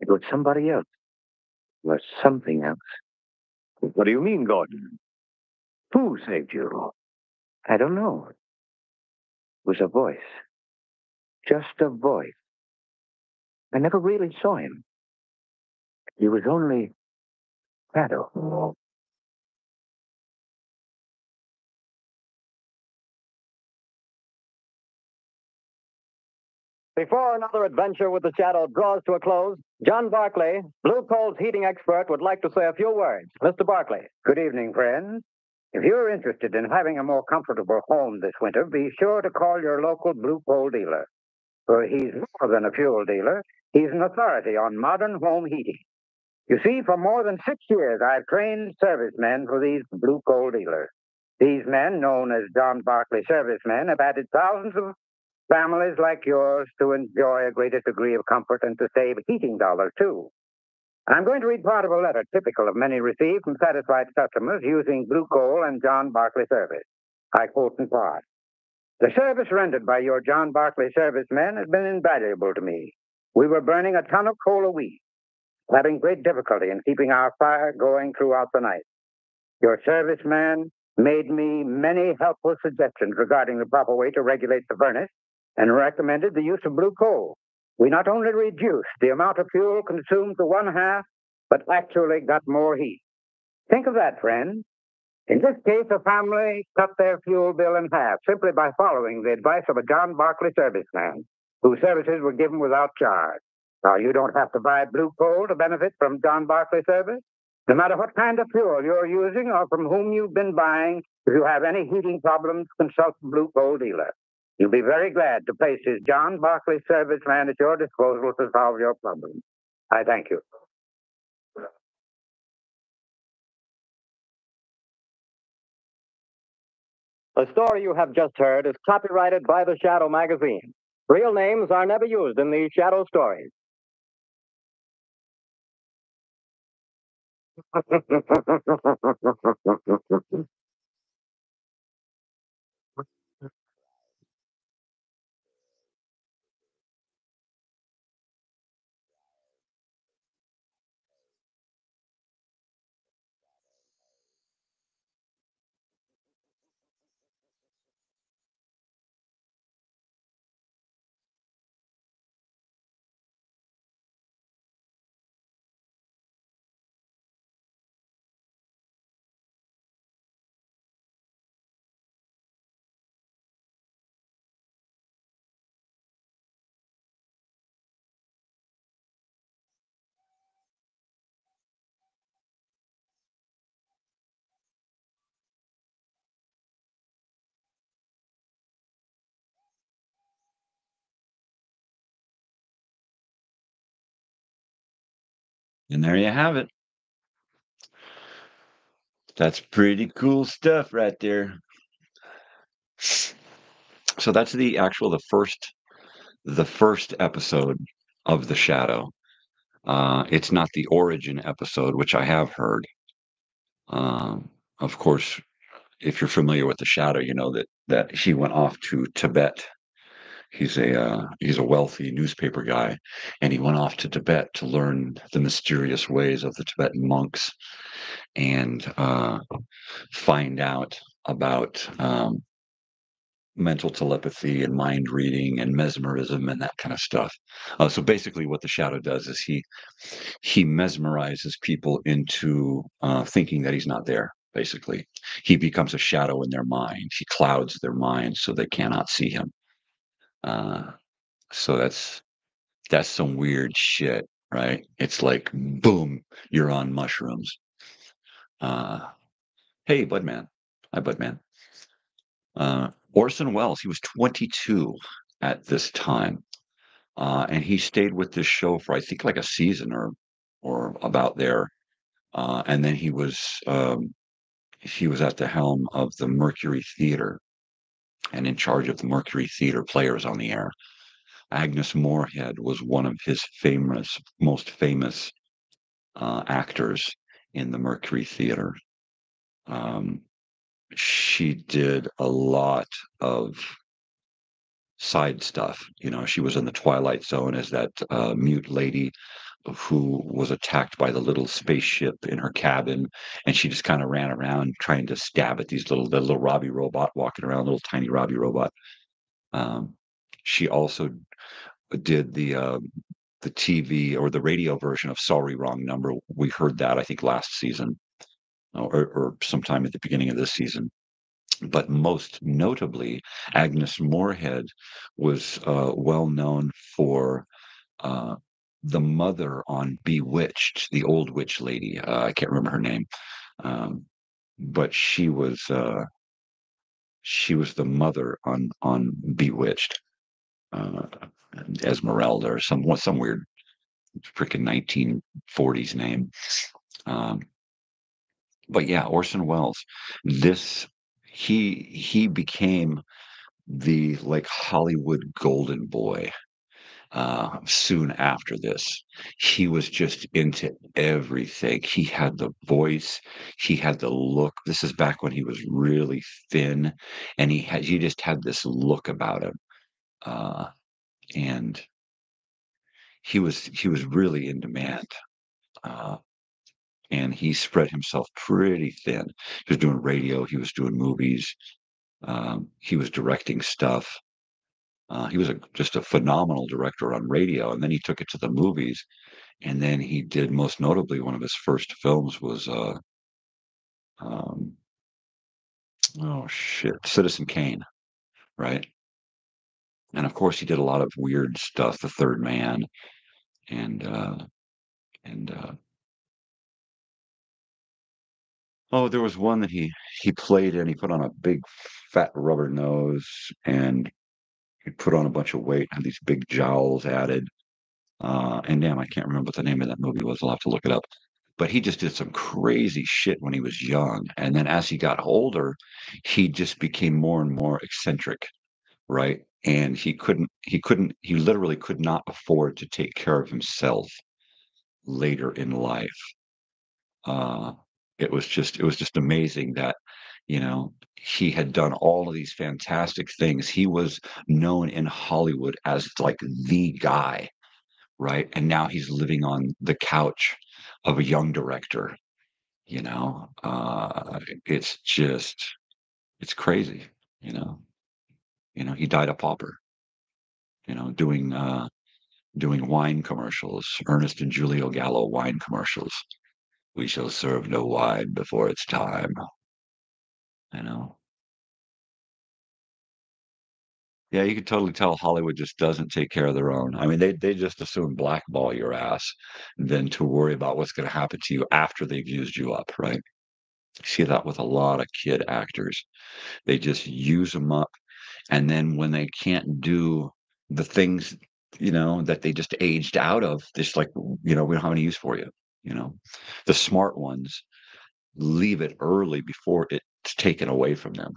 It was somebody else. It was something else. What do you mean, Gordon? Mm. Who saved you? I don't know. It was a voice. Just a voice. I never really saw him. He was only shadow. Before another adventure with the Shadow draws to a close, John Barclay, Blue Coal's heating expert, would like to say a few words. Mr. Barclay. Good evening, friends. If you're interested in having a more comfortable home this winter, be sure to call your local Blue Coal dealer. For he's more than a fuel dealer, he's an authority on modern home heating. You see, for more than six years, I've trained servicemen for these Blue Coal dealers. These men, known as John Barclay servicemen, have added thousands of families like yours to enjoy a greater degree of comfort and to save heating dollars, too. I'm going to read part of a letter typical of many received from satisfied customers using Blue Coal and John Barclay service. I quote in part. The service rendered by your John Barclay servicemen has been invaluable to me. We were burning a ton of coal a week, having great difficulty in keeping our fire going throughout the night. Your serviceman made me many helpful suggestions regarding the proper way to regulate the furnace and recommended the use of blue coal. We not only reduced the amount of fuel consumed to one half, but actually got more heat. Think of that, friend. In this case, a family cut their fuel bill in half simply by following the advice of a John Barclay serviceman, whose services were given without charge. Now, you don't have to buy blue coal to benefit from John Barclay service. No matter what kind of fuel you're using or from whom you've been buying, if you have any heating problems, consult the blue coal dealer. You'll be very glad to place his John Barclay serviceman at your disposal to solve your problem. I thank you. The story you have just heard is copyrighted by the Shadow magazine. Real names are never used in these Shadow stories. And there you have it. That's pretty cool stuff right there. So that's the actual the first the first episode of The Shadow. Uh, it's not the origin episode, which I have heard. Um, of course, if you're familiar with The Shadow, you know that that he went off to Tibet. He's a uh, he's a wealthy newspaper guy, and he went off to Tibet to learn the mysterious ways of the Tibetan monks and uh, find out about um, mental telepathy and mind reading and mesmerism and that kind of stuff. Uh, so basically, what the shadow does is he he mesmerizes people into uh, thinking that he's not there. Basically, he becomes a shadow in their mind. He clouds their minds so they cannot see him. Uh, so that's that's some weird shit, right? It's like boom, you're on mushrooms. Uh, hey, Budman. Hi, Budman. Uh, Orson Welles, he was 22 at this time. Uh, and he stayed with this show for I think like a season or or about there. Uh, and then he was um, he was at the helm of the Mercury Theater and in charge of the Mercury Theater players on the air. Agnes Moorehead was one of his famous, most famous uh, actors in the Mercury Theater. Um, she did a lot of side stuff. You know, she was in the Twilight Zone as that uh, mute lady who was attacked by the little spaceship in her cabin, and she just kind of ran around trying to stab at these little the little Robbie robot walking around, little tiny Robbie robot. Um, she also did the uh, the TV or the radio version of "Sorry Wrong Number." We heard that I think last season, or, or sometime at the beginning of this season but most notably, Agnes Moorehead was uh, well known for uh, the mother on Bewitched, the old witch lady. Uh, I can't remember her name, um, but she was uh, she was the mother on on Bewitched, uh, Esmeralda or some some weird freaking 1940s name. Um, but yeah, Orson Welles. This he he became the like Hollywood golden boy uh, soon after this. He was just into everything. He had the voice, he had the look. This is back when he was really thin, and he had he just had this look about him, uh, and he was he was really in demand. Uh, and he spread himself pretty thin. He was doing radio, he was doing movies, um, he was directing stuff. Uh, he was a, just a phenomenal director on radio, and then he took it to the movies. And then he did, most notably, one of his first films was, uh, um, oh shit, Citizen Kane, right? And of course, he did a lot of weird stuff, The Third Man, and uh, and uh, Oh, there was one that he he played and he put on a big fat rubber nose, and he put on a bunch of weight, had these big jowls added. Uh, and damn, I can't remember what the name of that movie was. I'll have to look it up. But he just did some crazy shit when he was young. And then as he got older, he just became more and more eccentric, right? And he couldn't, he couldn't, he literally could not afford to take care of himself later in life. Uh, it was just it was just amazing that you know he had done all of these fantastic things. He was known in hollywood as like the guy right? And now he's living on the couch of a young director you know? Uh it's just it's crazy you know? You know he died a pauper you know doing uh doing wine commercials ernest and julio gallo wine commercials. We shall serve no wine before it's time. You know? Yeah, you can totally tell Hollywood just doesn't take care of their own. I mean, they they just assume blackball your ass than to worry about what's going to happen to you after they've used you up, right? See that with a lot of kid actors. They just use them up, and then when they can't do the things, you know, that they just aged out of, just like, you know, we don't have any use for you you know the smart ones leave it early before it's taken away from them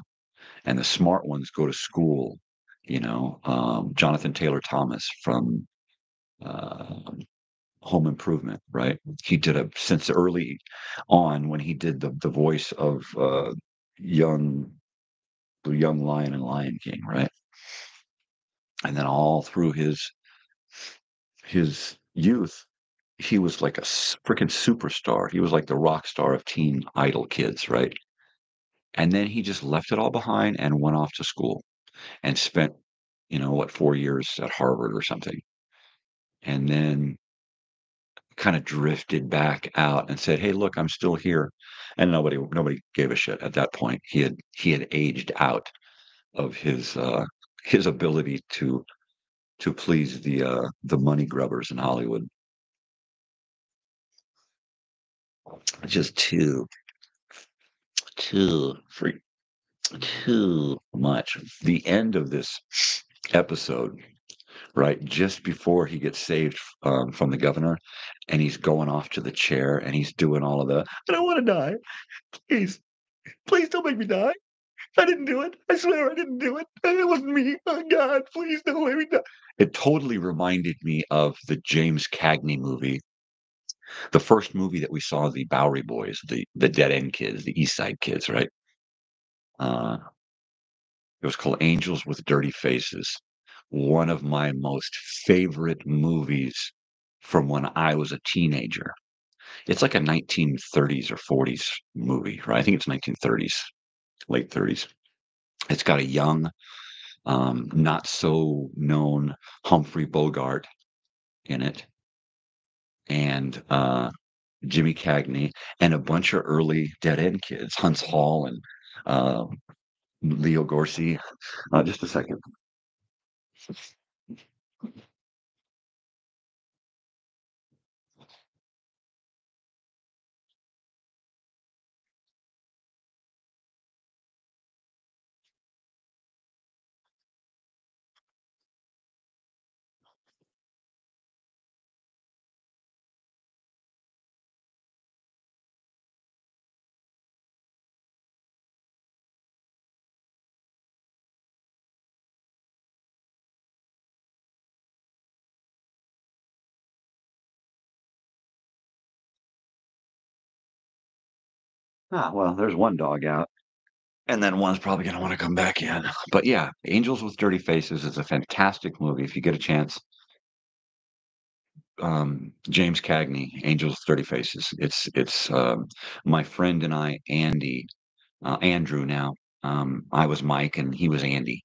and the smart ones go to school you know um, jonathan taylor thomas from uh, home improvement right? He did a since early on when he did the, the voice of uh, young the young lion and lion king right? And then all through his his youth he was like a freaking superstar. He was like the rock star of teen idol kids right and then he just left it all behind and went off to school and spent you know what 4 years at Harvard or something. And then kind of drifted back out and said hey look I'm still here. And nobody nobody gave a shit at that point. He had he had aged out of his uh his ability to to please the uh the money grubbers in Hollywood. Just too too free too much. The end of this episode right just before he gets saved um, from the governor and he's going off to the chair and he's doing all of the i don't want to die. Please please don't make me die. I didn't do it. I swear i didn't do it. It wasn't me. Oh god please don't let me die. It totally reminded me of the james cagney movie the first movie that we saw the bowery boys the the dead end kids the east side kids right uh it was called angels with dirty faces one of my most favorite movies from when I was a teenager. It's like a 1930s or 40s movie, right? I think it's 1930s, late 30s. It's got a young, um, not so known Humphrey Bogart in it, and uh, Jimmy Cagney, and a bunch of early Dead End kids, Huntz Hall and uh, Leo Gorcey. Uh, just a second. Ah, well, there's one dog out. And then one's probably gonna wanna come back in. But yeah, Angels with Dirty Faces is a fantastic movie if you get a chance. Um, James Cagney, Angels with Dirty Faces. It's it's, um, my friend and I, Andy, uh, Andrew now, um, I was Mike and he was Andy,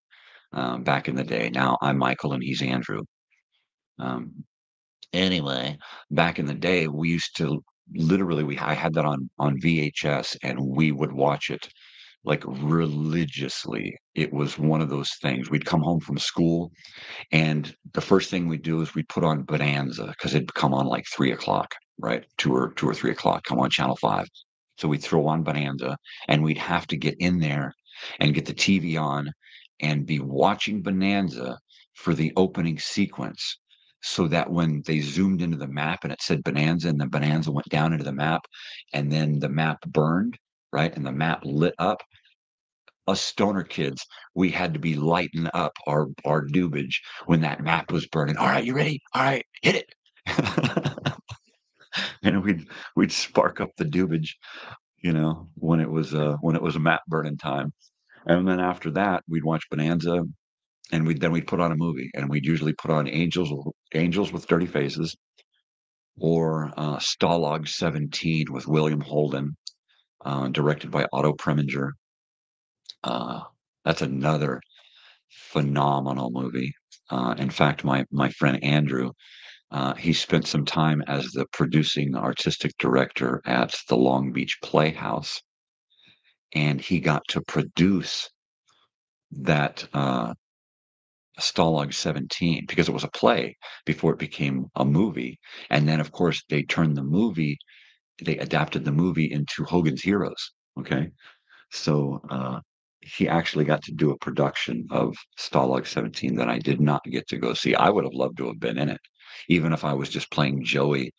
um, back in the day. Now I'm Michael and he's Andrew. Um, anyway, back in the day, we used to literally we I had that on on VHS and we would watch it like religiously. It was one of those things. We'd come home from school, and the first thing we'd do is we'd put on Bonanza because it'd come on like three o'clock, right? Two or two or three o'clock, come on Channel Five. So we'd throw on Bonanza, and we'd have to get in there and get the TV on and be watching Bonanza for the opening sequence so that when they zoomed into the map and it said Bonanza and the Bonanza went down into the map and then the map burned, right? And the map lit up. Us stoner kids, we had to be lighting up our our dubage when that map was burning. All right, you ready? All right, hit it. and we'd we'd spark up the dubage, you know, when it was uh when it was a map burning time. And then after that, we'd watch Bonanza and we'd then we'd put on a movie and we'd usually put on Angels Angels with Dirty Faces or uh, Stalag 17 with William Holden, uh, directed by Otto Preminger. Uh, that's another phenomenal movie. Uh, in fact, my my friend Andrew, uh, he spent some time as the producing artistic director at the Long Beach Playhouse, and he got to produce that uh, Stalag 17 because it was a play before it became a movie. And then, of course, they turned the movie, they adapted the movie into Hogan's Heroes. Okay. So uh, he actually got to do a production of Stalag 17 that I did not get to go see. I would have loved to have been in it, even if I was just playing Joey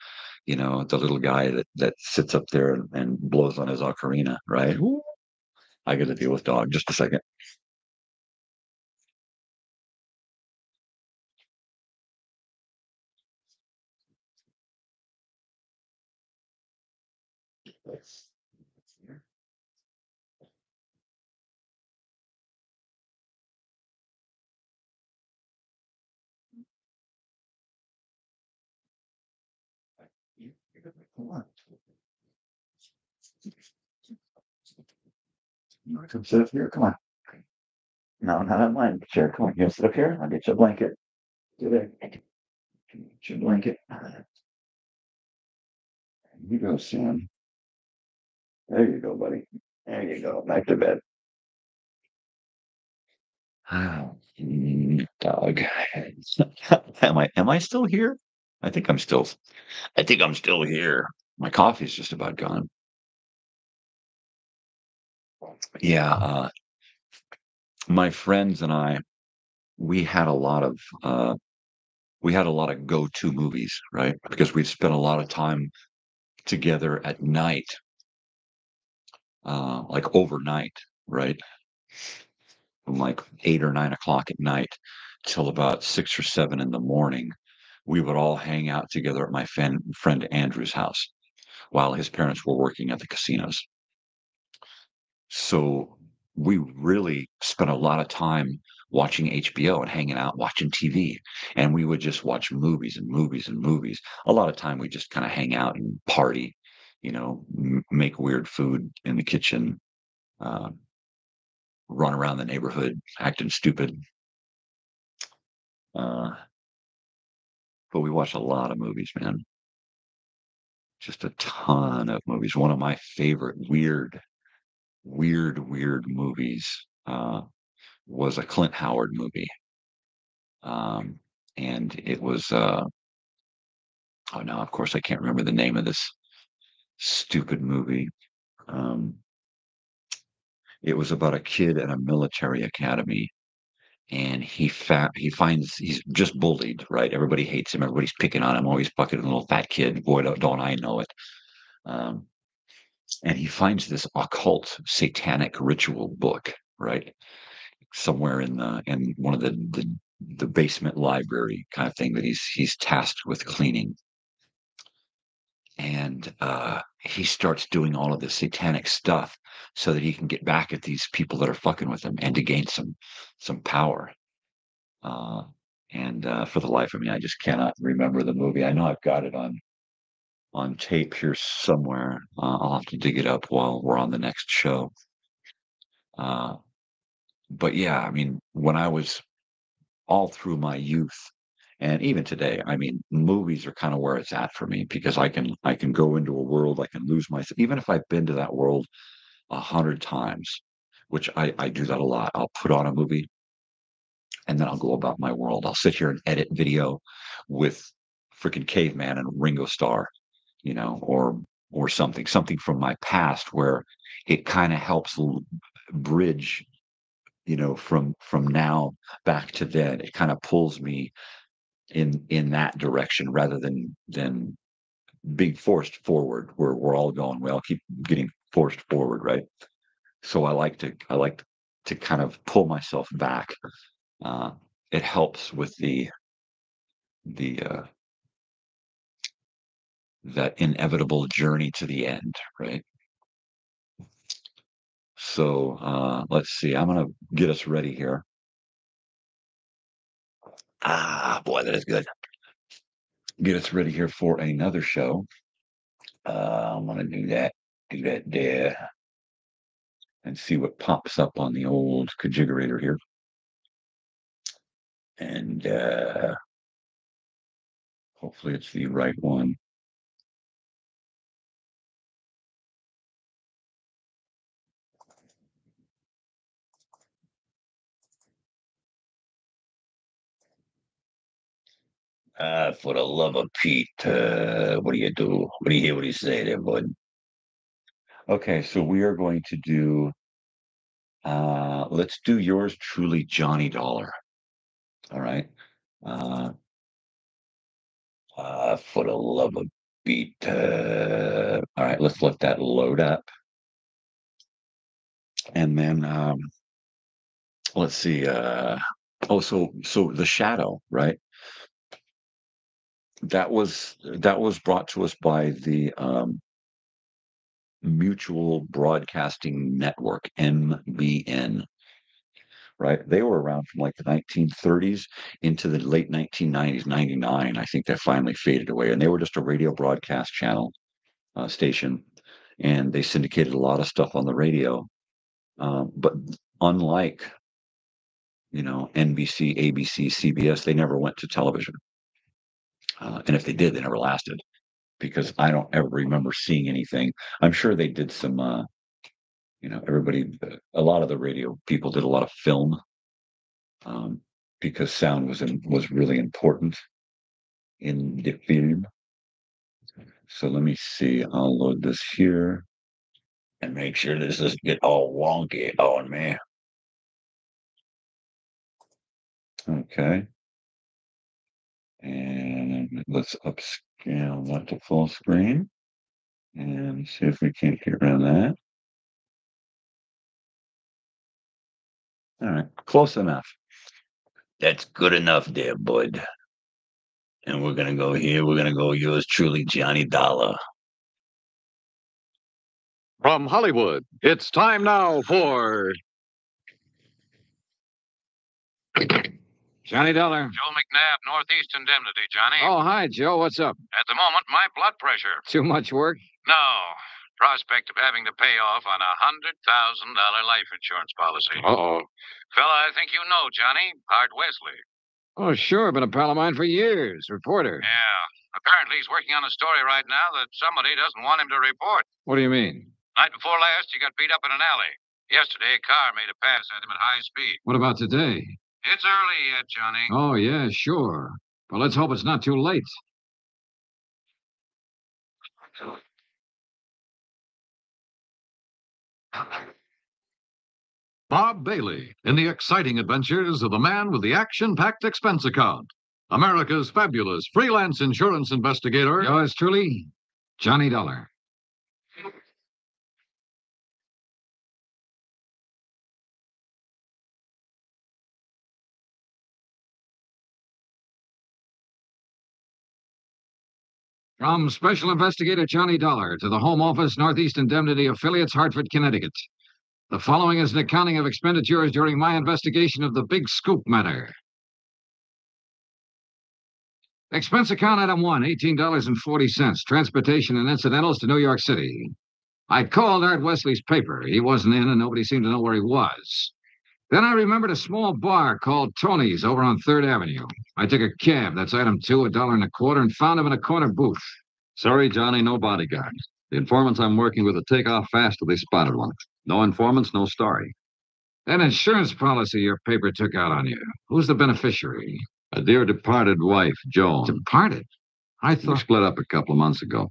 you know, the little guy that that sits up there and, blows on his ocarina, right? I got to deal with dog. Just a second. You want to come sit up here? Come on. No, not on mine. Chair. Come on. You sit up here? I'll get you a blanket. Get there. Get your blanket. There you go, Sam. There you go, buddy. There you go. Back to bed. Oh, dog. am I am I still here? I think I'm still I think I'm still here. My coffee's just about gone. Yeah, uh, my friends and I, we had a lot of uh, we had a lot of go-to movies, right? Because we'd spent a lot of time together at night, uh, like overnight, right? From like eight or nine o'clock at night till about six or seven in the morning. We would all hang out together at my friend, friend Andrew's house while his parents were working at the casinos. So we really spent a lot of time watching HBO and hanging out, watching TV. And we would just watch movies and movies and movies. A lot of time we just kind of hang out and party, you know, make weird food in the kitchen, uh, run around the neighborhood acting stupid. Uh, but we watched a lot of movies, man. Just a ton of movies. One of my favorite weird, weird, weird movies uh, was a Clint Howard movie. Um, and it was, uh, oh no, of course I can't remember the name of this stupid movie. Um, it was about a kid at a military academy and he fa- he finds he's just bullied, right? Everybody hates him. Everybody's picking on him. Always fucking a little fat kid. Boy, don't, don't I know it. Um, and he finds this occult satanic ritual book, right? Somewhere in the in one of the the, the basement library kind of thing that he's he's tasked with cleaning. And uh, he starts doing all of this satanic stuff so that he can get back at these people that are fucking with him and to gain some some power. Uh, and uh, for the life of me, I just cannot remember the movie. I know I've got it on on tape here somewhere. Uh, I'll have to dig it up while we're on the next show. Uh, but yeah, I mean, when I was all through my youth, and even today, I mean, movies are kind of where it's at for me because I can I can go into a world, I can lose myself, even if I've been to that world a hundred times, which I I do that a lot. I'll put on a movie, and then I'll go about my world. I'll sit here and edit video with freaking caveman and Ringo Starr, you know, or or something, something from my past where it kind of helps bridge, you know, from from now back to then. It kind of pulls me in in that direction rather than than being forced forward where we're all going we all keep getting forced forward right? So i like to i like to kind of pull myself back uh it helps with the the uh that inevitable journey to the end right? So uh let's see i'm gonna get us ready here ah boy that is good get us ready here for another show uh i'm gonna do that do that there and see what pops up on the old configurator here. And uh, hopefully it's the right one. Uh, for the love of Pete, uh, what do you do? What do you hear what he say there, bud? Okay, so we are going to do, uh, let's do yours truly, Johnny Dollar. All right. Uh, uh, for the love of Pete. Uh, all right, let's let that load up. And then um, let's see. Uh, oh, so so the shadow, right? That was that was brought to us by the um, Mutual Broadcasting Network (MBN). Right, they were around from like the 1930s into the late 1990s, 99. I think they finally faded away, and they were just a radio broadcast channel uh, station, and they syndicated a lot of stuff on the radio. Um, but unlike you know NBC, ABC, CBS, they never went to television, uh, and if they did, they never lasted because I don't ever remember seeing anything. I'm sure they did some. Uh, you know, everybody, a lot of the radio people did a lot of film um, because sound was in, was really important in the film. So let me see. I'll load this here and make sure this doesn't get all wonky on me. Okay. And let's upscale that to full screen and see if we can't get around that. All right, close enough. That's good enough there, bud. And we're gonna go here. We're gonna go yours truly, Johnny Dollar. From Hollywood, it's time now for Johnny Dollar. Joe McNabb, Northeast Indemnity, Johnny. Oh, hi, Joe. What's up? At the moment, my blood pressure. Too much work? No. Prospect of having to pay off on a $100,000 life insurance policy. Uh-oh. Fella I think you know, Johnny. Art Wesley. Oh, sure. Been a pal of mine for years. Reporter. Yeah. Apparently he's working on a story right now that somebody doesn't want him to report. What do you mean? Night before last, he got beat up in an alley. Yesterday, a car made a pass at him at high speed. What about today? It's early yet, Johnny. Oh, yeah, sure. Well, let's hope it's not too late. Bob Bailey in the exciting adventures of the man with the action packed expense account. America's fabulous freelance insurance investigator. Yours truly, Johnny Dollar. From Special Investigator Johnny Dollar to the Home Office, Northeast Indemnity Affiliates, Hartford, Connecticut. The following is an accounting of expenditures during my investigation of the Big Scoop matter. Expense account item one, $18.40, transportation and incidentals to New York City. I called Art Wesley's paper. He wasn't in, and nobody seemed to know where he was. Then I remembered a small bar called Tony's over on Third Avenue. I took a cab, that's item two, a dollar and a quarter, and found him in a corner booth. Sorry, Johnny, no bodyguard. The informants I'm working with will take off fast if they spotted one. No informants, no story. That insurance policy your paper took out on you. Who's the beneficiary? A dear departed wife, Joan. Departed? I We thought. split up a couple of months ago.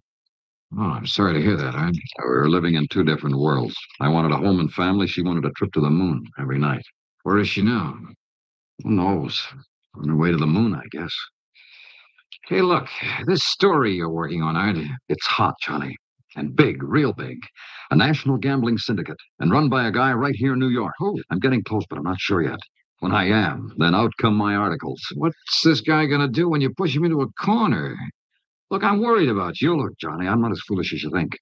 Oh, I'm sorry to hear that, Art. We were living in two different worlds. I wanted a home and family. She wanted a trip to the moon every night. Where is she now? Who knows? On her way to the moon, I guess. Hey, look, this story you're working on, Art. It's hot, Johnny. And big, real big. A national gambling syndicate. And run by a guy right here in New York. Who? I'm getting close, but I'm not sure yet. When I am, then out come my articles. What's this guy gonna do when you push him into a corner? Look, I'm worried about you. Look, Johnny, I'm not as foolish as you think.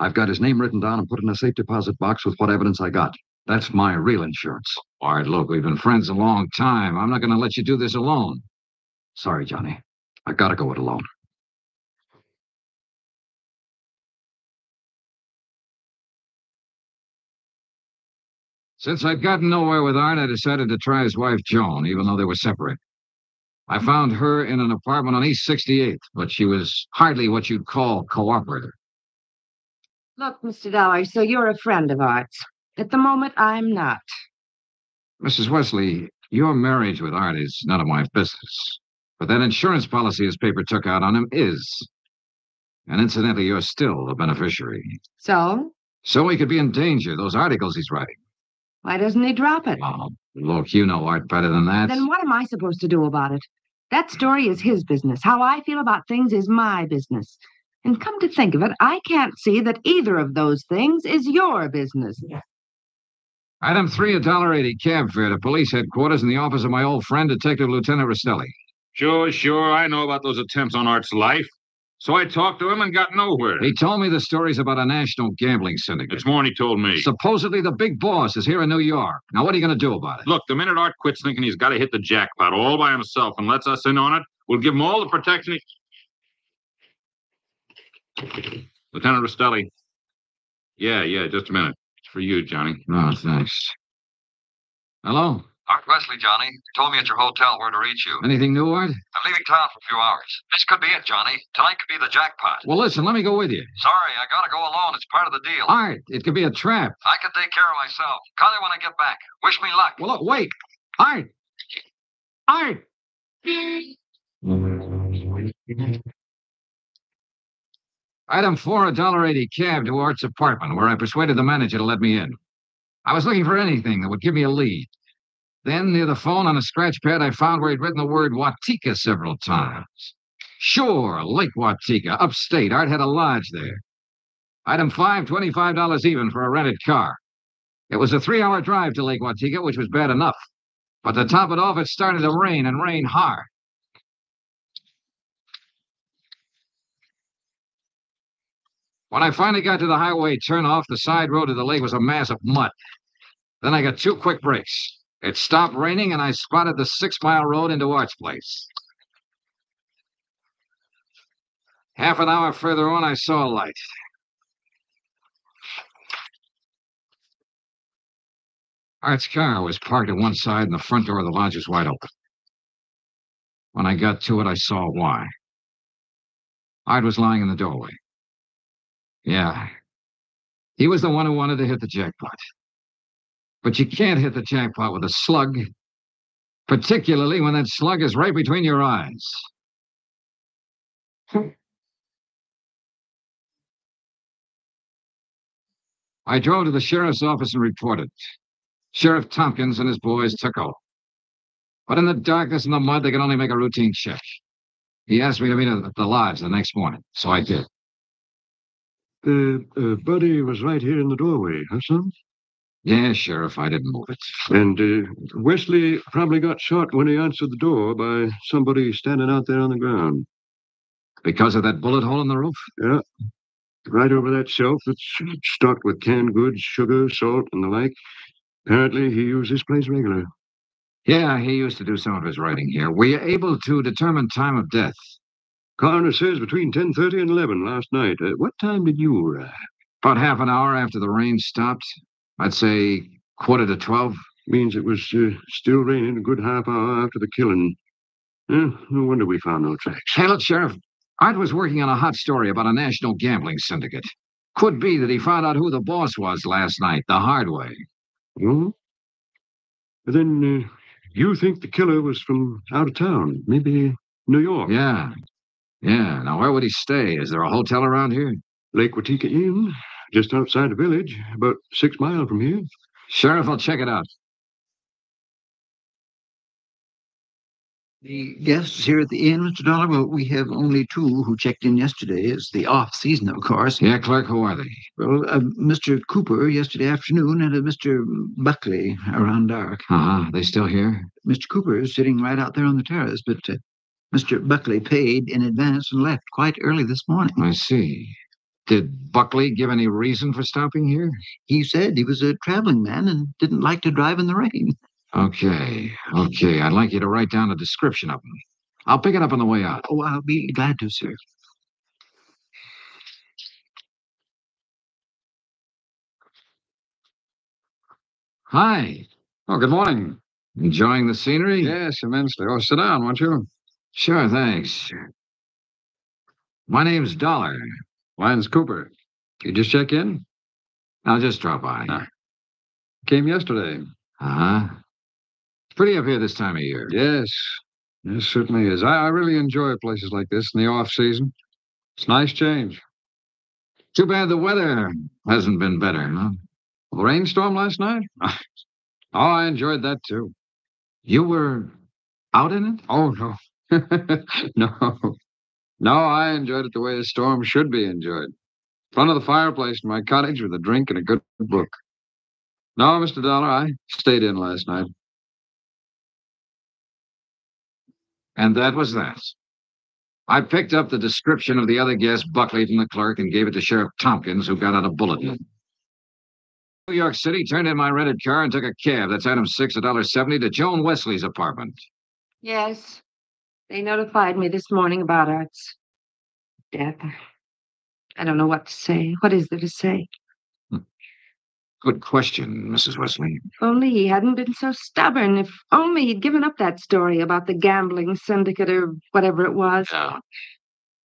I've got his name written down and put in a safe deposit box with what evidence I got. That's my real insurance. Art, look, we've been friends a long time. I'm not gonna let you do this alone. Sorry, Johnny. I gotta go it alone. Since I'd gotten nowhere with Art, I decided to try his wife, Joan, even though they were separate. I found her in an apartment on East 68th, but she was hardly what you'd call cooperative. Look, Mr. Dollar, so you're a friend of Art's. At the moment, I'm not. Mrs. Wesley, your marriage with Art is none of my business. But that insurance policy his paper took out on him is. And incidentally, you're still a beneficiary. So, So he could be in danger, those articles he's writing. why doesn't he drop it? Oh, look, you know Art better than that. Then what am I supposed to do about it? That story is his business. How I feel about things is my business. And come to think of it, I can't see that either of those things is your business. Item three, a dollar eighty cab fare to police headquarters in the office of my old friend, Detective Lieutenant Rastelli. Sure, sure. I know about those attempts on Art's life. So I talked to him and got nowhere. He told me the stories about a national gambling syndicate. It's more than he told me. Supposedly the big boss is here in New York. Now, what are you going to do about it? Look, the minute Art quits thinking he's got to hit the jackpot all by himself and lets us in on it, we'll give him all the protection he... Lieutenant Rastelli. Yeah, yeah, just a minute. It's for you, Johnny. No, thanks. Hello? Art Wesley, Johnny. You told me at your hotel where to reach you. Anything new, Art? I'm leaving town for a few hours. This could be it, Johnny. Tonight could be the jackpot. Well, listen, let me go with you. Sorry, I gotta go alone. It's part of the deal. Art, it could be a trap. I can take care of myself. Call you when I get back. Wish me luck. Well, look, wait. Art! Art! Item four, a dollar eighty cab to Art's apartment, where I persuaded the manager to let me in. I was looking for anything that would give me a lead. Then, near the phone on a scratch pad, I found where he'd written the word Watika several times. Sure, Lake Watika, upstate. Art had a lodge there. Item five, $25 even for a rented car. It was a three hour drive to Lake Watika, which was bad enough. But to top it off, it started to rain and rain hard. When I finally got to the highway turnoff, the side road to the lake was a mass of mud. Then I got two quick breaks. It stopped raining, and I spotted the six mile road into Art's place. Half an hour further on, I saw a light. Art's car was parked at one side, and the front door of the lodge was wide open. When I got to it, I saw why. Art was lying in the doorway. Yeah. He was the one who wanted to hit the jackpot. But you can't hit the jackpot with a slug, particularly when that slug is right between your eyes. I drove to the sheriff's office and reported. Sheriff Tompkins and his boys took over. But in the darkness and the mud, they could only make a routine check. He asked me to meet at the lodge the next morning, so I did. Uh, uh, Buddy was right here in the doorway, huh, son? Yeah, Sheriff, I didn't move it. And uh, Wesley probably got shot when he answered the door by somebody standing out there on the ground. Because of that bullet hole in the roof? Yeah. Right over that shelf that's stocked with canned goods, sugar, salt, and the like. Apparently, he used this place regular. Yeah, he used to do some of his writing here. Were you able to determine time of death? Coroner says between 10.30 and 11 last night. Uh, what time did you arrive? About half an hour after the rain stopped. I'd say quarter to 12. Means it was uh, still raining a good half hour after the killing. Eh, no wonder we found no tracks. Hey, look, Sheriff. Art was working on a hot story about a national gambling syndicate. Could be that he found out who the boss was last night, the hard way. Oh? Then uh, you think the killer was from out of town, maybe New York? Yeah. Yeah. Now, where would he stay? Is there a hotel around here? Lake Watika Inn, just outside the village, about six miles from here. Sheriff, I'll check it out. The guests here at the inn, Mr. Dollar, well, we have only two who checked in yesterday. It's the off season, of course. Yeah, clerk, who are they? Well, uh, Mr. Cooper yesterday afternoon and a Mr. Buckley around dark. Uh-huh. They still here? Mr. Cooper is sitting right out there on the terrace, but uh, Mr. Buckley paid in advance and left quite early this morning. I see. Did Buckley give any reason for stopping here? He said he was a traveling man and didn't like to drive in the rain. Okay, okay. I'd like you to write down a description of him. I'll pick it up on the way out. Oh, I'll be glad to, sir. Hi. Oh, good morning. Enjoying the scenery? Yes, immensely. Oh, sit down, won't you? Sure, thanks. My name's Dollar. Mine's Cooper. You just check in? I'll just drop by. Ah. Came yesterday. Uh-huh. It's pretty up here this time of year. Yes. Yes, certainly is. I, I really enjoy places like this in the off season. It's a nice change. Too bad the weather hasn't been better, huh? The rainstorm last night? oh, I enjoyed that too. You were out in it? Oh, no. no. No, I enjoyed it the way a storm should be enjoyed. In Front of the fireplace in my cottage with a drink and a good book. No, Mr. Dollar, I stayed in last night. And that was that. I picked up the description of the other guest, Buckley, from the clerk and gave it to Sheriff Tompkins, who got out a bulletin. New York City turned in my rented car and took a cab. That's item six, a dollar seventy to Joan Wesley's apartment. Yes. They notified me this morning about Art's death. I don't know what to say. What is there to say? Good question, Mrs. Wesley. If only he hadn't been so stubborn. If only he'd given up that story about the gambling syndicate or whatever it was. Yeah.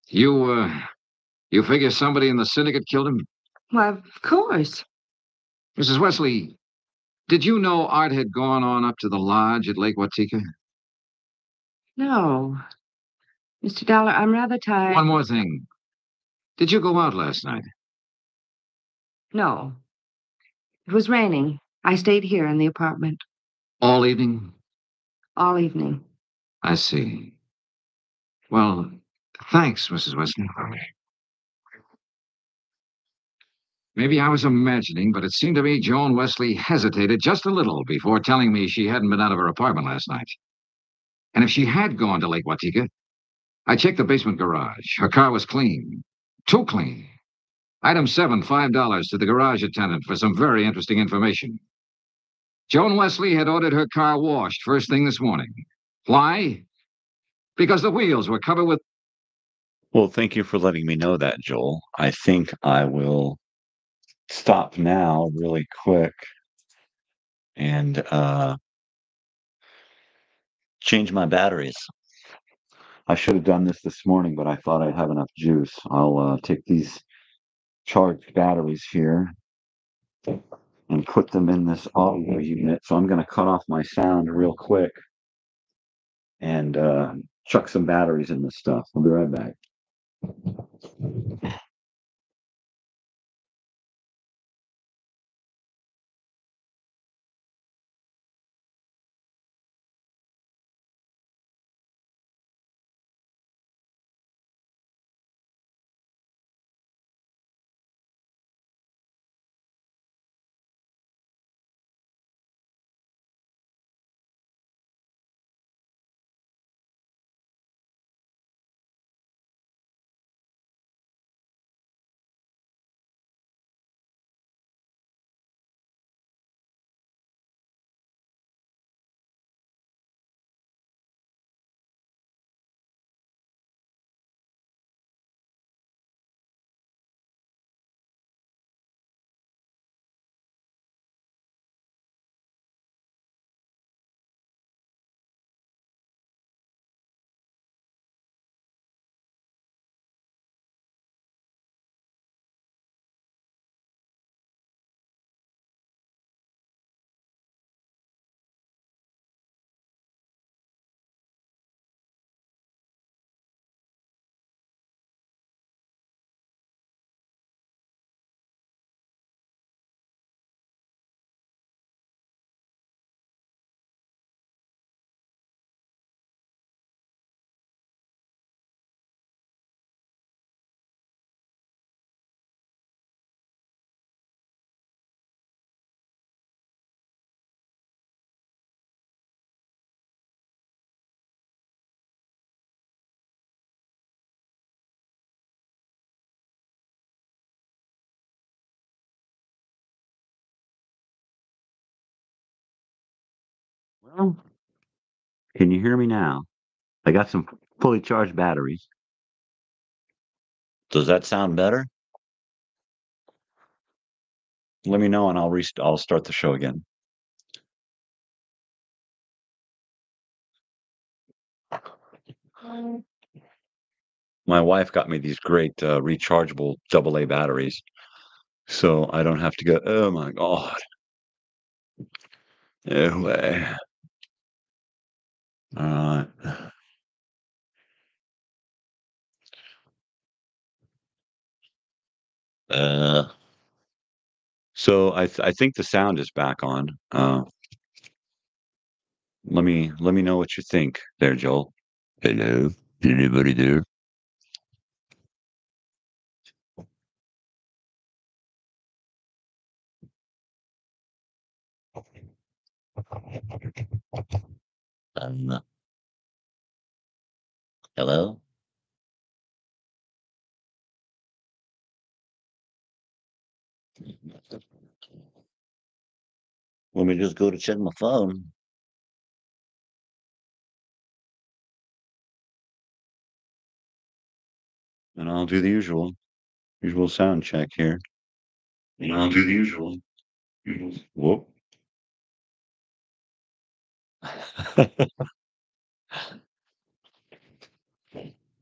You, uh, you figure somebody in the syndicate killed him? Why, of course. Mrs. Wesley, did you know Art had gone on up to the lodge at Lake Watika? No. Mr. Dollar, I'm rather tired. One more thing. Did you go out last night? No. It was raining. I stayed here in the apartment All evening? all evening. I see. Well, thanks, Mrs. Wesley. Maybe I was imagining, but it seemed to me Joan Wesley hesitated just a little before telling me she hadn't been out of her apartment last night. And if she had gone to Lake Watika, I checked the basement garage. Her car was clean. Too clean. Item seven, five dollars to the garage attendant for some very interesting information. Joan Wesley had ordered her car washed first thing this morning. Why? Because the wheels were covered with Well, thank you for letting me know that, Joel. I think I will stop now really quick and uh change my batteries. I should have done this this morning, but I thought I'd have enough juice. I'll uh, take these charged batteries here and put them in this audio unit. So I'm going to cut off my sound real quick and uh, chuck some batteries in this stuff. I'll be right back. Can you hear me now? I got some fully charged batteries. Does that sound better? Let me know and I'll rest- I'll start the show again. My wife got me these great uh, rechargeable AA batteries, so I don't have to go. Oh my god! No way. All right. Uh, so I th- I think the sound is back on. Uh, let me let me know what you think there, Joel. Hello, anybody there? Um, hello? Let me just go to check my phone. And I'll do the usual, usual sound check here. And I'll do the usual. usual- Whoop.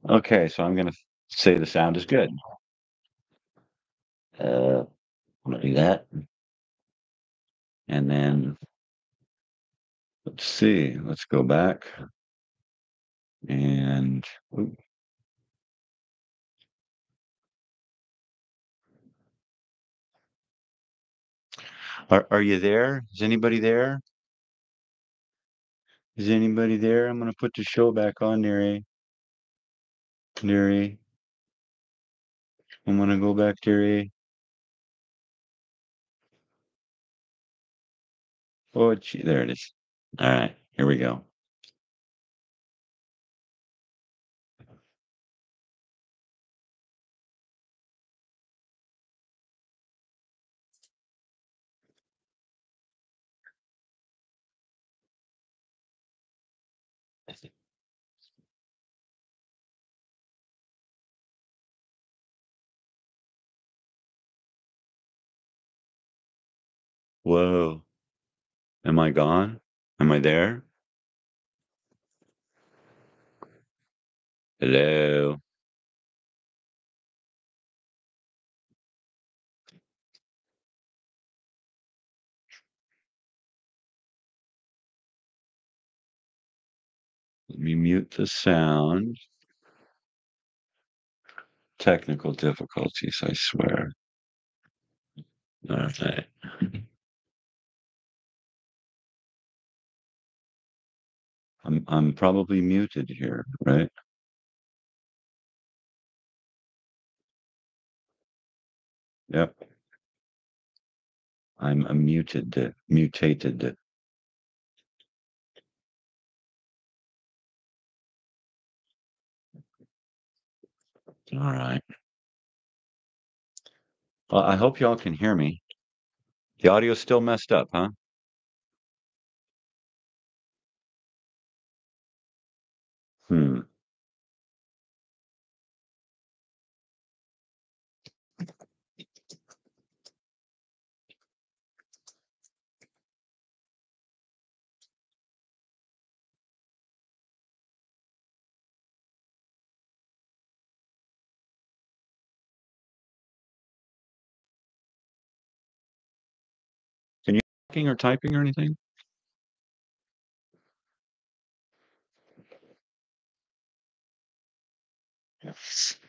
Okay, so I'm gonna say the sound is good. Uh, I'm gonna do that. And then let's see, let's go back. And are are you there? Is anybody there? Is anybody there? I'm gonna put the show back on, Neri. Neri. I'm gonna go back, Neri. Oh, gee, there it is. All right, here we go. Whoa. Am I gone? Am I there? Hello. Let me mute the sound. Technical difficulties, I swear. All right. I'm I'm probably muted here, right? Yep. I'm a muted, mutated. All right. Well, I hope y'all can hear me. The audio's still messed up, huh? Or typing or anything? Yes.